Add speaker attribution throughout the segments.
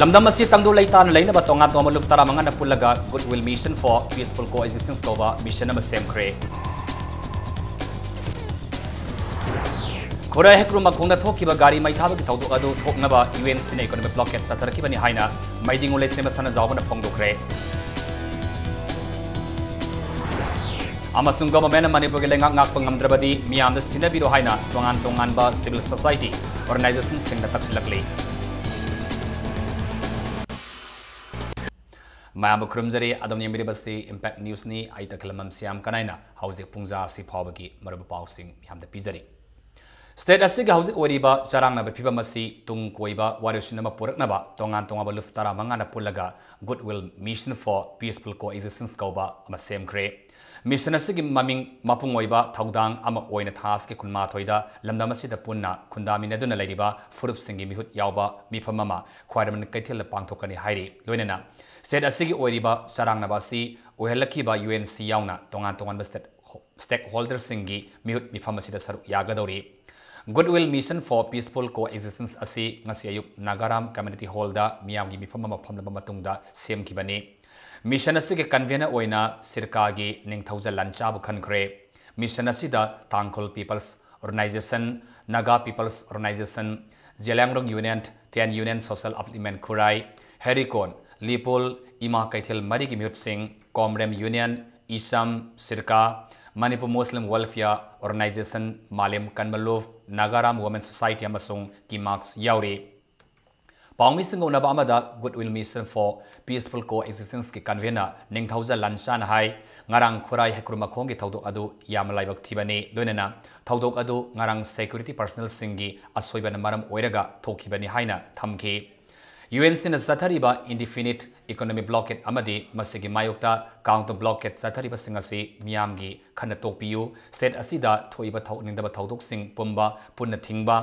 Speaker 1: lamdam asi tangdu leitan leina ba tonga toma lup tara manga na pulaga goodwill mission for peaceful coexistence kova mission ama sem kre khora hekru ma khongda thokiba gari mai thaba ki thawdu adu thokna ba un sine economic blockade sathar ki bani haina maiding ule sema sana jawbana phongdu kre amasung government manipur ge lengak ngak pangamdrabadi miyam da sinabiro haina tongan tongan ba civil society organization sing da taksilakli ꯃꯌꯥꯝꯕ ꯈꯨꯔꯨꯝꯖꯔꯤ ꯑꯗꯣꯝ ꯌꯦꯡꯕꯤꯔꯤꯕꯁꯤ impact ꯅ꯭ꯌꯨꯁꯅꯤ ꯑꯩ ꯇꯈꯂꯝ Siam ꯀꯅꯥꯏꯅ ꯍꯧꯖꯤꯛ ꯄꯨꯡꯖꯥ ꯑꯁꯤ ꯐꯥꯎꯕꯒꯤ ꯃꯔꯨꯞ ꯄꯥꯎꯁꯤꯡ ꯃꯌꯥꯝꯗ ꯄꯤꯖꯔꯤ state ꯑꯁꯤꯒꯤ ꯍꯧꯖꯤꯛ ꯑꯣꯏꯔꯤꯕ ꯆꯔꯥꯡꯅꯕ ꯐꯤꯕꯝ ꯑꯁꯤ ꯇꯨꯡ ꯀꯣꯏꯕ ꯋꯥꯔꯦꯞꯁꯤꯟ ꯑꯃ ꯄꯨꯔꯛꯅꯕ ꯇꯣꯉꯥꯟ ꯇꯣꯉꯥꯟꯕ ꯂꯨꯞ ꯇꯔꯥ ꯃꯉꯥꯅ ꯄꯨꯜꯂꯒ good will mission for peaceful ꯀꯣ ꯑꯦꯛꯖꯤꯁꯇꯦꯟꯁ ꯀꯧꯕ ꯑꯃ ꯁꯦꯝꯈ꯭ꯔꯦ mission asigi maming mapung oiba thaudang ama oina thas ke kunma thoida lamdam asida punna khundami neduna leiriba furup singi mihut yawba mipham ama khwaidam kaithil pangthokani hairi loinena state asigi oiriba sarangna basi ohelakhi ba unc yauna tongan tongan state stakeholder singi mihut mipham asida saru yagadori goodwill mission for peaceful coexistence असी ngasi ayuk nagaram community hall da miyam gi mifam ma phamla ma tung da sem ki bani mission के convener होना सिरका की निथौज लंचाब खनख्रे mission Tangkhul people's organization Naga people's organization जेलैंगरों union तेन union social अप्लीमेंट Khurai हेरिकोन लिपोल इमा कैथिल मरी की म्यूटिंग कॉमरेम यूनियन इसम सिरका मनपुर मुस्लिम वेलफेयर ऑर्गनाइजेशन मालेम कन्मलूफ नगाराम वोमें सोसाइटी की मार्क्स यौरी पाउमीसंगौनब अमदा goodwill mission for peaceful coexistence की कन्वेना निंगथौजा लंचान है ngarang khurai hekrum akhong gi thaudok adu yam laibak thibani loinana thaudok adu ngarang security personnel singi asoibana maram oiraga thokhibani haina thamki UN sin sathariba indefinite economic blockade amadi masigi mayokta counter blockade sathariba sing asi miyam gi khana tokpiyu state asida thoiba thau ningdaba thaudok sing pumba punna thingba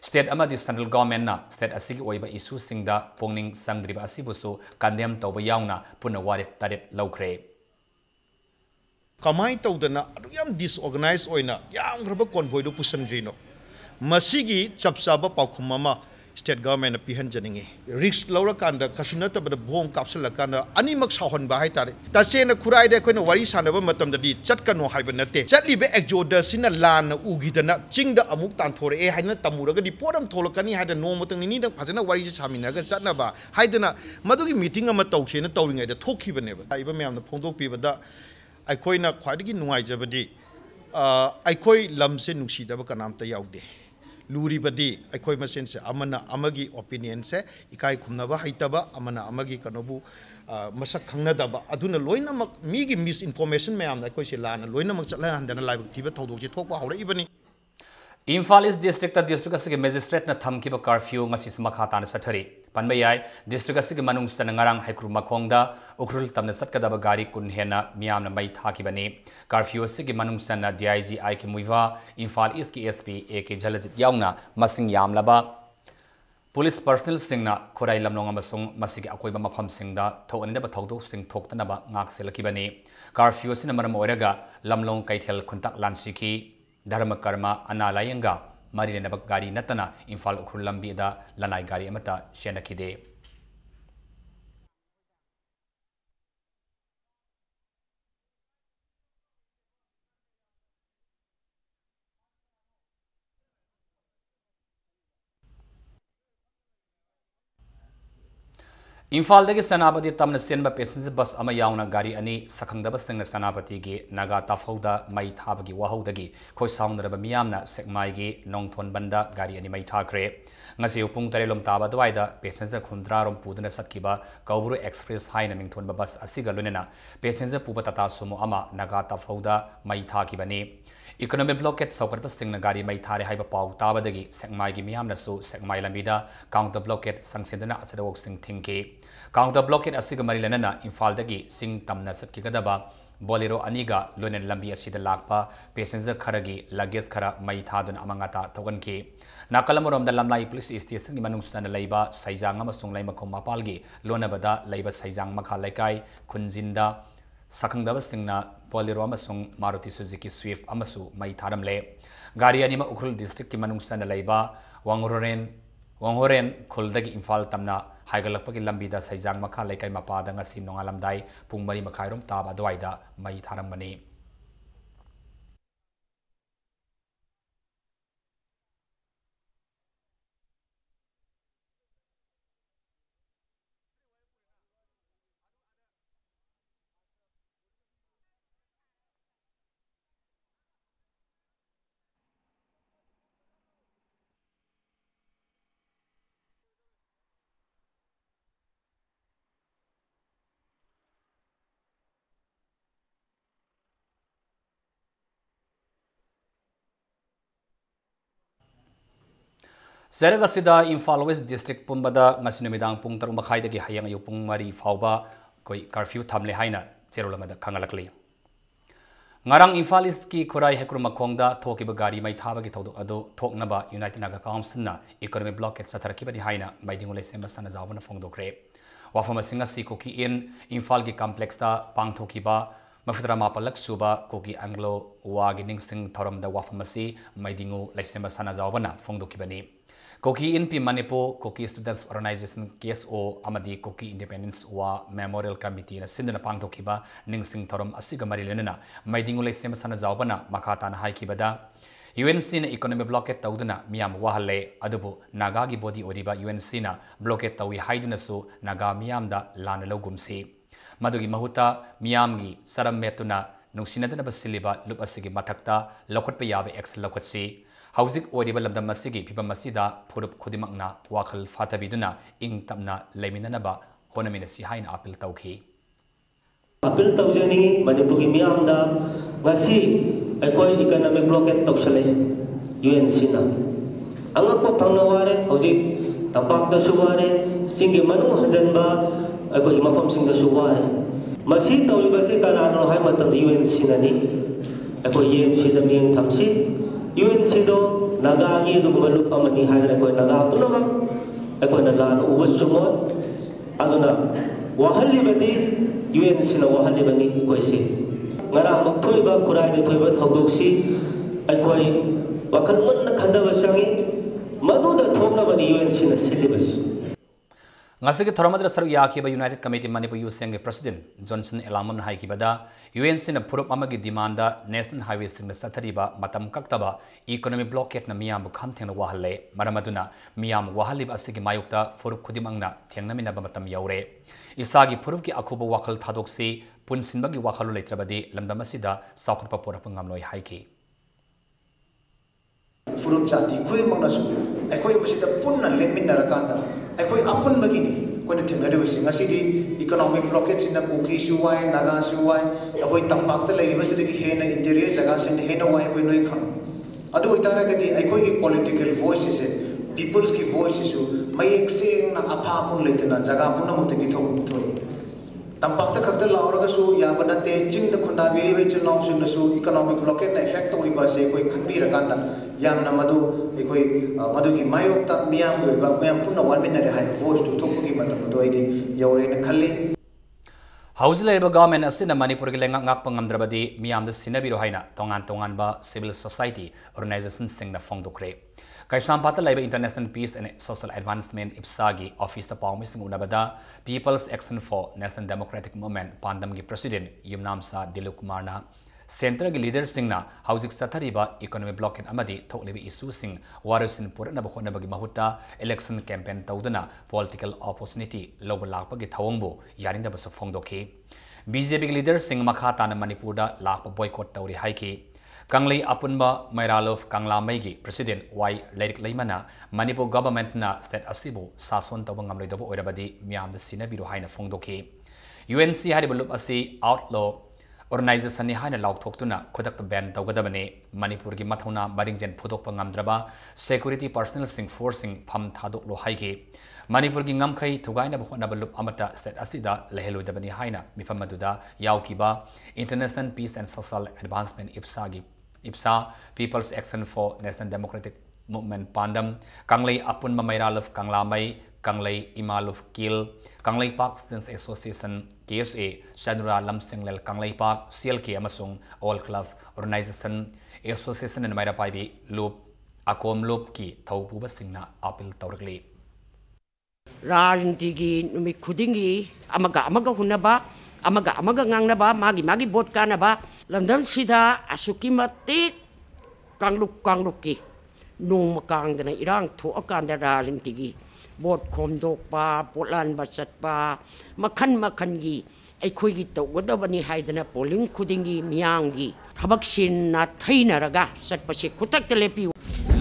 Speaker 1: state amadi central government na state asigi oiba issue singda pongning sangdriba asibusu kandem tawba yauna puna warif tarit lawkre
Speaker 2: kamai tawdana adu yam disorganized oina yam grabak konvoy do pusan rino. Masigi chapsaba pakhumama
Speaker 1: condemn ꯇꯧꯕ ꯌꯥꯎꯅ ꯄꯨꯟꯅ ꯋꯥꯔꯦꯞ ꯇꯔꯦꯠ ꯂꯧꯈ꯭ꯔꯦ
Speaker 2: ꯀꯃꯥꯏꯅ ꯇꯧꯗꯅ ꯑꯗꯨꯛ ꯌꯥꯝ ꯗꯤꯁꯑꯣꯔꯒꯅꯥꯏꯖ ꯑꯣꯏꯅ ꯌꯥꯝꯈ꯭ꯔꯕ ꯀꯣꯟꯚꯣꯏꯗꯨ ꯄꯨꯁꯟꯈ꯭ꯔꯤꯅꯣ ꯃꯁꯤꯒꯤ ꯆꯞ ꯆꯥꯕ ꯄꯥꯎꯈꯨꯝ ꯑꯃ ꯁ꯭ꯇꯦꯠ ꯒꯚꯔꯟꯃꯦꯟꯠꯅ ꯄꯤꯍꯟꯖꯅꯤꯡꯉꯤ ꯔꯤꯛꯁ ꯂꯧꯔꯀꯥꯟꯗ ꯀꯩꯁꯨ ꯅꯠꯇꯕꯗ ꯕꯣꯝ ꯀꯥꯞꯁꯤꯜꯂꯀꯥꯟꯗ ꯑꯅꯤꯃꯛ ꯁꯥꯎꯍꯟꯕ ꯍꯥꯏꯇꯥꯔꯦ ꯇꯁꯦꯡꯅ ꯈꯨꯔꯥꯏꯗ ꯑꯩꯈꯣꯏꯅ ꯋꯥꯔꯤ ꯁꯥꯟꯅꯕ ꯃꯇꯝꯗꯗꯤ ꯆꯠꯀꯅꯣ ꯍꯥꯏꯕ ꯅꯠꯇꯦ ꯆꯠꯂꯤꯕ ꯑꯦꯛꯖꯣꯗꯁꯤꯅ ꯂꯥꯟꯅ ꯎꯈꯤꯗꯅ ꯆꯤꯡꯗ ꯑꯃꯨꯛ ꯇꯥꯟꯊꯣꯔꯛꯑꯦ ꯍꯥꯏꯅ ꯇꯝꯃꯨꯔꯒꯗꯤ ꯄꯣꯠ ꯑꯃ ꯊꯣꯛꯂꯛꯀꯅꯤ ꯍꯥꯏꯗꯅ ꯅꯣꯡꯃꯇꯪ ꯅꯤꯅꯤꯗꯪ ꯐꯖꯅ ꯋꯥꯔꯤꯁꯦ ꯁꯥꯃꯤꯟꯅꯔꯒ ꯆꯠꯅꯕ ꯍꯥꯏꯗꯅ ꯃꯗꯨꯒꯤ ꯃꯤꯇꯤꯡ ꯑꯃ ꯇꯧꯁꯦꯅ ꯇꯧꯔꯤꯉꯩꯗ ꯊꯣꯛꯈꯤꯕꯅꯦꯕ ꯂꯥꯛꯏꯕ ꯃꯌꯥꯝꯅ ꯐꯣꯡꯗꯣꯛꯄꯤꯕꯗ ꯑꯩꯈꯣꯏꯅ ꯈ꯭ꯋꯥꯏꯗꯒꯤ ꯅꯨꯡꯉꯥꯏꯖꯕꯗꯤ ꯑꯩꯈꯣꯏ ꯂꯝꯁꯦ ꯅꯨꯡꯁꯤꯗꯕ ꯀꯅꯥꯝꯇ ꯌꯥꯎꯗꯦ लूरीबदी अखोई मसें से अमना से इकाई खुमनब हईतब अमना अमगी कनोबू मसक खंगनदब अदुना लोइनमक मीगी मिस इन्फॉर्मेशन मैम अखोई
Speaker 1: से लाना लोइनमक चलहनदना लाइब थीब थौदोक से थोकवा हौरइबनी इम्फाल इस डिस्ट्रिक्ट डिस्ट्रिक्ट असे मेजिस्ट्रेट थमकीब कर्फ्यू मखाता सथरी पनब याय डिस्ट्रिक्ट असे मनुसन हाइक्रू मखोंग उख्रुल तम सत्कदब गाड़ी कुन हेन मियाम मई थाखिबने कर्फ्यू असे मनुसन डीआईजी आई के मुइवा इम्फाल इस की S P A K Jhaljit याउना यामलब पुलिस पर्सनल खुराई खोराई लमनोंग अमसुंग मसिगी अकोइब मफम कर्फ्यू असिन मरम ओइरगा लमलोंग कैथेल खुंताक लानसिखी ꯀꯔꯃ ꯑꯅꯥ ꯂꯥꯌꯦꯡꯒ ꯃꯔꯤ ꯂꯩꯅꯕ ꯒꯥꯔꯤ ꯅꯠꯇꯅ ꯏꯝꯐꯥꯜ ꯎꯈ꯭ꯔꯨꯜ ꯂꯝꯕꯤꯗ ꯂꯅꯥꯏ ꯒꯥꯔꯤ ꯑꯃꯠꯇ ꯆꯦꯟꯅꯈꯤꯗꯦ इंफाल सनाबदी तम चेन पेसेंजर बस गाड़ी अनी सखंगदब सिंह सनाबति नगा ताफौद मई था वहदी खोई सौनब मियाम सेकमाई की नौथोन गाड़ी अनी मई था पुंग तरह ताब अद्वाद पेसेंजर खुद्रा रोम पुद्ध सत्की कौब्रु एक्सप्रेस है बस अगलने पेसेंज पुब तता सूम नगा ताफौद मई था इकोनोमी ब्लॉकेट सौप गाड़ी मई थारे पाव ताबदी सेकमाई की मियामु सेकमाई लमीद काउंटर ब्लॉकेट संगसीद अचरव थी ꯀꯥꯎꯟꯇꯔ ꯕ꯭ꯂꯣꯀꯦꯠ ꯑꯁꯤꯒ ꯃꯔꯤ ꯂꯩꯅꯅ ꯏꯝꯐꯥꯜꯗꯒꯤ ꯆꯤꯡ ꯇꯝꯅ ꯆꯠꯈꯤꯒꯗꯕ ꯕꯣꯂꯦꯔꯣ ꯑꯅꯤꯒ ꯂꯣꯏꯅꯅ ꯂꯝꯕꯤ ꯑꯁꯤꯗ ꯂꯥꯛꯄ ꯄꯦꯁꯦꯟꯖꯔ ꯈꯔꯒꯤ ꯂꯒꯦꯖ ꯈꯔ ꯃꯩ ꯊꯥꯗꯨꯅ ꯑꯃꯥꯡ ꯑꯇꯥ ꯊꯣꯛꯍꯟꯈꯤ ꯅꯥꯀꯜ ꯑꯃꯔꯣꯝꯗ ꯂꯝꯂꯥꯏ ꯄꯨꯂꯤꯁ ꯁ꯭ꯇꯦꯁꯟꯒꯤ ꯃꯅꯨꯡꯁꯤꯗ ꯂꯩꯕ ꯁꯩꯖꯥꯡ ꯑꯃꯁꯨꯡ ꯂꯩꯃꯈꯣꯡ ꯃꯄꯥꯜꯒꯤ ꯂꯣꯟꯅꯕꯗ ꯂꯩꯕ ꯁꯩꯖꯥꯡ ꯃꯈꯥ ꯂꯩꯀꯥꯏ ꯈꯨꯟꯖꯤꯟꯗ ꯁꯛꯈꯪꯗꯕꯁꯤꯡꯅ ꯕꯣꯂꯦꯔꯣ ꯑꯃꯁꯨꯡ ꯃꯥꯔꯨꯇꯤ ꯁꯨꯖꯨꯀꯤ ꯁ꯭ꯋꯤꯐ ꯑꯃꯁꯨ ꯃꯩ ꯊꯥꯔꯝꯂꯦ ꯒꯥꯔꯤ ꯑꯅꯤꯃꯛ ꯎꯈ꯭ꯔꯨꯜ ꯗꯤꯁꯇ꯭ꯔꯤꯛꯀꯤ ꯃꯅꯨꯡꯁꯤꯗ ꯂꯩꯕ ꯋꯥꯡꯔꯣꯔꯦꯟ wanghoren khuldagi imphal tamna haigalakpagi lambida saijang makha leikai mapada ngasi nongalamdai pung mari makhairom tab adwaida mai tharamani ꯖꯔꯒ ꯑꯁꯤꯗ ꯏꯝꯐꯥꯜ ꯋꯦꯁ ꯗꯤꯁꯇ꯭ꯔꯤꯛ ꯄꯨꯝꯕꯗ ꯉꯁꯤ ꯅꯨꯃꯤꯗꯥꯡ ꯄꯨꯡ ꯇꯔꯨꯛ ꯃꯈꯥꯏꯗꯒꯤ ꯍꯌꯦꯡ ꯑꯌꯨꯛ ꯄꯨꯡ ꯃꯔꯤ ꯐꯥꯎꯕ ꯑꯩꯈꯣꯏ ꯀꯔꯐ꯭ꯌꯨ ꯊꯝꯂꯦ ꯍꯥꯏꯅ ꯆꯦꯔꯣꯜ ꯑꯃꯗ ꯈꯪꯍꯜꯂꯛꯂꯤ ngarang imphal east ki khurai hekru makhongda thokiba gari mai thabagi thodok ado thoknaba united naga council na economic blockade satharki bani haina maidingu le semba sana zawna phongdokre wafama singa si koki in imphal ki complex ta pangthokiba mafitra mapalak suba koki anglo wagi ningsing thoram da wafama si maidingu le semba sana zawna phongdoki bani Kuki Inpi Manipur Kuki students organisation K S O ꯑꯃꯗꯤ ꯀꯣꯀꯤ independence ꯋꯥ memorial ꯀꯃꯤꯇꯤꯅ ꯁꯤꯟꯗꯨꯅ ꯄꯥꯡꯊꯣꯛꯈꯤꯕ ꯅꯤꯡꯁꯤꯡ ꯊꯧꯔꯝ ꯑꯁꯤꯒ ꯃꯔꯤ ꯂꯩꯅꯅ ꯃꯩꯗꯤꯡ ꯂꯩꯁꯦꯝ ꯁꯥꯟꯅꯖꯥꯎꯕꯅ ꯃꯈꯥ ꯇꯥꯅ ꯍꯥꯏꯈꯤꯕꯗ ꯌꯨ ꯑꯦꯟ ꯁꯤꯅ ꯏꯀꯣꯅꯣꯃꯤ ꯕ꯭ꯂꯣꯀꯦꯠ ꯇꯧꯗꯨꯅ ꯃꯤꯌꯥꯝ ꯋꯥꯍꯜꯂꯦ ꯑꯗꯨꯕꯨ ꯅꯥꯒꯥꯒꯤ ꯕꯣꯗꯤ ꯑꯣꯏꯔꯤꯕ ꯌꯨ ꯑꯦꯟ ꯁꯤꯅ ꯕ꯭ꯂꯣꯀꯦꯠ ꯇꯧꯏ ꯍꯥꯏꯗꯨꯅꯁꯨ ꯅꯥꯒꯥ ꯃꯤꯌꯥꯝꯗ ꯂꯥꯟꯅ ꯂꯧꯒꯨꯝꯁꯤ ꯃꯗꯨꯒꯤ ꯃꯍꯨꯠꯇ ꯃꯤꯌꯥꯝꯒꯤ ꯆꯔꯝ ꯃꯦꯠꯇꯨꯅ ꯅꯨꯡꯁꯤꯅꯗꯅꯕ ꯁꯤꯜꯂꯤꯕ ꯂꯨꯞ ꯑꯁꯤꯒꯤ ꯃꯊꯛꯇ ꯂꯧꯈꯠꯄ ꯌꯥꯕ ꯑꯦꯛꯁꯟ ꯂꯧꯈꯠꯁꯤ ꯍꯧꯖꯤꯛ ꯑꯣꯏꯔꯤꯕ ꯂꯝꯗꯝ ꯑꯁꯤꯒꯤ ꯐꯤꯕꯝ ꯑꯁꯤꯗ ꯐꯨꯔꯨꯞ ꯈꯨꯗꯤꯡꯃꯛꯅ ꯋꯥꯈꯜ ꯐꯥꯊꯕꯤꯗꯨꯅ ꯏꯪ ꯇꯞꯅ ꯂꯩꯃꯤꯟꯅꯅꯕ ꯍꯣꯠꯅꯃꯤꯟꯅꯁꯤ ꯍꯥꯏꯅ ꯑꯄꯤꯜ ꯇꯧꯈꯤ
Speaker 3: ꯑꯄꯤꯜ ꯇꯧꯖꯅꯤꯡꯉꯤ ꯃꯅꯤꯄꯨꯔꯒꯤ ꯃꯤꯌꯥꯝꯗ ꯉꯁꯤ ꯑꯩꯈꯣꯏ ꯏꯀꯣꯅꯣꯃꯤꯛ ꯕ꯭ꯂꯣꯀꯦꯠ ꯇꯧꯁꯜꯂꯛꯏ ꯌꯨ ꯑꯦꯟ ꯁꯤꯅ ꯑꯉꯛꯄ ꯐꯪꯅ ꯋꯥꯔꯦ ꯍꯧꯖꯤꯛ ꯇꯝꯄꯥꯛꯇꯁꯨ ꯋꯥꯔꯦ ꯆꯤꯡꯒꯤ ꯃꯅꯨꯡ ꯍꯟꯖꯤꯟꯕ ꯑꯩꯈꯣꯏꯒꯤ ꯃꯐꯝꯁꯤꯡꯗꯁꯨ ꯋꯥꯔꯦ ꯃꯁꯤ ꯇꯧꯔꯤꯕꯁꯤ ꯀꯅꯥꯅꯣ ꯍꯥꯏꯕ ꯃꯇꯝꯗ ꯌꯨ ꯑꯦꯟ ꯁꯤꯅꯅꯤ ꯑꯩꯈꯣꯏ ꯌꯦꯟ ꯁꯤꯗ ꯃꯤꯠꯌꯦꯡ ꯊꯝꯁꯤ UNC itu naga angin itu kebalup apa ni hanya ekor naga apa nama? Ekor naga anu ubah semua. Aduna wahli bade UNC na wahli bani koi si. Ngara mukto iba kurai itu iba thodok si ekor wakar nak khanda bersangi madu dah thomna bade UNC na silibus. Syllabus
Speaker 1: ngasi thoramadra saru yakiba united committee manipur useng ge president johnson elamam hai kibada unc na phurup amagi demanda national highway sing na sathariba matam kaktaba economic blockade na miyam kham thengna wahalle maramaduna miyam wahalib asigi mayukta phurup khudimangna thengna minaba matam yaure isagi phurup ki akhuba wakhal thadoksi punsinbagi wakhalu leitrabadi lamdam asida sakhutpa porap ngamloi haiki
Speaker 4: furup jati khudimangna su aikoi masida punna leminnarakanda ꯑꯩꯈꯣꯏ ꯑꯄꯨꯟꯕꯒꯤꯅꯤ ꯑꯩꯈꯣꯏꯅ ꯊꯦꯡꯅꯔꯤꯕꯁꯤ ꯉꯁꯤꯗꯤ economic ꯕ꯭ꯂꯣꯀꯦꯠꯁꯤꯅ ꯀꯨꯀꯤꯁꯨ ꯋꯥꯏ ꯅꯥꯒꯥꯁꯨ ꯋꯥꯏ ꯑꯩꯈꯣꯏ ꯇꯝꯄꯥꯛꯇ ꯂꯩꯔꯤꯕꯁꯤꯗꯒꯤ ꯍꯦꯟꯅ interior ꯖꯒꯥꯁꯤꯡꯗ ꯍꯦꯟꯅ ꯋꯥꯏ ꯑꯩꯈꯣꯏ ꯅꯣꯏ ꯈꯪꯉꯤ ꯑꯗꯨ ꯑꯣꯏꯇꯥꯔꯒꯗꯤ ꯑꯩꯈꯣꯏꯒꯤ ꯄꯣꯂꯤꯇꯤꯀꯦꯜ ꯚꯣꯏꯁꯁꯦ ꯄꯤꯄꯜꯁꯀꯤ ꯚꯣꯏꯁꯁꯤꯁꯨ ꯃꯌꯦꯛ ꯁꯦꯡꯅ ꯑꯐꯥ ꯑꯄꯨꯟ ꯂꯩꯇꯅ ꯖꯒꯥ ꯄꯨꯝꯅꯃꯛꯇꯒꯤ ꯊꯣꯛ ꯊꯣꯛꯏ ꯇꯝꯄꯥꯛꯇ ꯈꯛꯇ ꯂꯥꯎꯔꯒꯁꯨ ꯌꯥꯕ ꯅꯠꯇꯦ ꯆꯤꯡꯗ ꯈꯨꯟꯗꯥꯕꯤꯔꯤꯕ ꯏꯆꯤꯜ ꯏꯅꯥꯎꯁꯤꯡꯅꯁꯨ ꯏꯀꯣꯅꯣꯃꯤꯛ ꯕ꯭ꯂꯣꯀꯦꯠꯅ ꯏꯐꯦꯛ ꯇꯧꯔꯤꯕ ꯑꯁꯤ ꯑꯩꯈꯣꯏ ꯈꯟꯕꯤꯔꯀꯥꯟꯗ ꯌꯥꯝꯅ ꯃꯗꯨ ꯑꯩꯈꯣꯏ ꯃꯗꯨꯒꯤ ꯃꯥꯌꯣꯛꯇ ꯃꯤꯌꯥꯝꯒꯤ ꯑꯣꯏꯕ ꯃꯌꯥꯝ ꯄꯨꯟꯅ ꯋꯥꯟꯃꯤꯟꯅꯔꯦ ꯍꯥꯏꯕ ꯚꯣꯏꯁꯇꯨ ꯊꯣꯛꯄꯒꯤ ꯃꯇꯝ ꯑꯗꯨ ꯑꯩꯗꯤ ꯌꯧꯔꯦꯅ ꯈꯜꯂꯤ
Speaker 1: ꯍꯧꯖꯤꯛ ꯂꯩꯔꯤꯕ ꯒꯚꯔꯟꯃꯦꯟ ꯑꯁꯤꯅ ꯃꯅꯤꯄꯨꯔꯒꯤ ꯂꯩꯉꯥꯛ ꯉꯥꯛꯄ ꯉꯝꯗ꯭ꯔꯕꯗꯤ ꯃꯤꯌꯥꯝꯗ ꯁꯤꯟꯅꯕꯤꯔꯣ ꯍꯥꯏꯅ ꯇꯣꯉꯥꯟ ꯇꯣꯉꯥꯟꯕ ꯁꯤꯚꯤꯜ ꯁꯣꯁꯥꯏꯇꯤ ꯑꯣꯔꯒꯅꯥꯏꯖꯦꯁꯟꯁꯤꯡꯅ ꯐꯣꯡꯗꯣꯛꯈ꯭ꯔꯦ कईसाप international peace and social advancement Ipsa की ऑफ़िस पाई उन्नबा people's action for national democratic movement पांडम की प्रेसीडेंट युनाम शाह कुमार सेंटर की लीडर हौजिक चतरीब इकोनोमी ब्लॉकेटी इश्यूस वारोसी पुरान हों की महूर्त इलेक्शन कैंपेन तौदना पोलटिकल अपॉर्चुनीटी लोब लाप की थवबू यानीदी बीजेपी की लीडर मखा तान मनपुर लाप बॉयकॉट तौरी है कंगलई अपुनबा मैरालोफ कंगलामैगी प्रेसिडेंट वाई लेरिक लेमना मणिपुर गवर्नमेंटना स्टेट असिबु सासन तब organization ni haina laukthokhtuna khodak ban tawgadabane manipur gi mathona maringjen phudokpa ngamdraba security personnel sing forcing pham thadok lo haige manipur gi ngamkhai thugaina bhona balup amata state asida lehelu dabani haina mifam maduda yaukiba international peace and social advancement ipsa gi IPSA, People's Action for National Democratic Movement Pandam, Kanglei Apun Mamairaluf Kanglamai, Kanglei Imaluf Kil, Kanglei Park Students Association KSA, Shandra Lamsinglel Kanglei Park, CLK Amasung, All Club Organization, Association and Mairapaibi Loop, Akom Loop Ki, Taupuba Singna Apil Taurgli.
Speaker 5: राजनीति की नुमित खुदिंगी अमगा अमगा हुनबा ꯑꯃꯒ ꯑꯃꯒ ꯉꯥꯡꯅꯕ ꯃꯥꯒꯤ ꯃꯥꯒꯤ vote ꯀꯥꯟꯅꯕ ꯂꯝꯗꯝꯁꯤꯗ ꯑꯁꯨꯛꯀꯤ ꯃꯇꯤꯛ ꯀꯥꯡꯂꯨꯞ ꯀꯥꯡꯂꯨꯞꯀꯤ ꯅꯣꯡꯃ ꯀꯥꯡꯗꯅ ꯏꯔꯥꯡ ꯊꯣꯛꯑꯀꯥꯟꯗ ꯔꯥꯖꯅꯤꯇꯤꯒꯤ ꯚꯣꯠ ꯈꯣꯝꯗꯣꯛꯄ ꯄꯣꯠꯂꯥꯟꯕ ꯆꯠꯄ ꯃꯈꯟ ꯃꯈꯟꯒꯤ ꯑꯩꯈꯣꯏꯒꯤ ꯇꯧꯒꯗꯕꯅꯤ ꯍꯥꯏꯗꯅ ꯄꯣꯂꯤꯡ ꯈꯨꯗꯤꯡꯒꯤ ꯃꯤꯌꯥꯝꯒꯤ ꯊꯕꯛꯁꯤ ꯅꯥꯊꯩꯅꯔꯒ ꯆꯠꯄꯁꯤ ꯈꯨꯗꯛꯇ ꯂꯦꯞꯄꯤꯌꯨ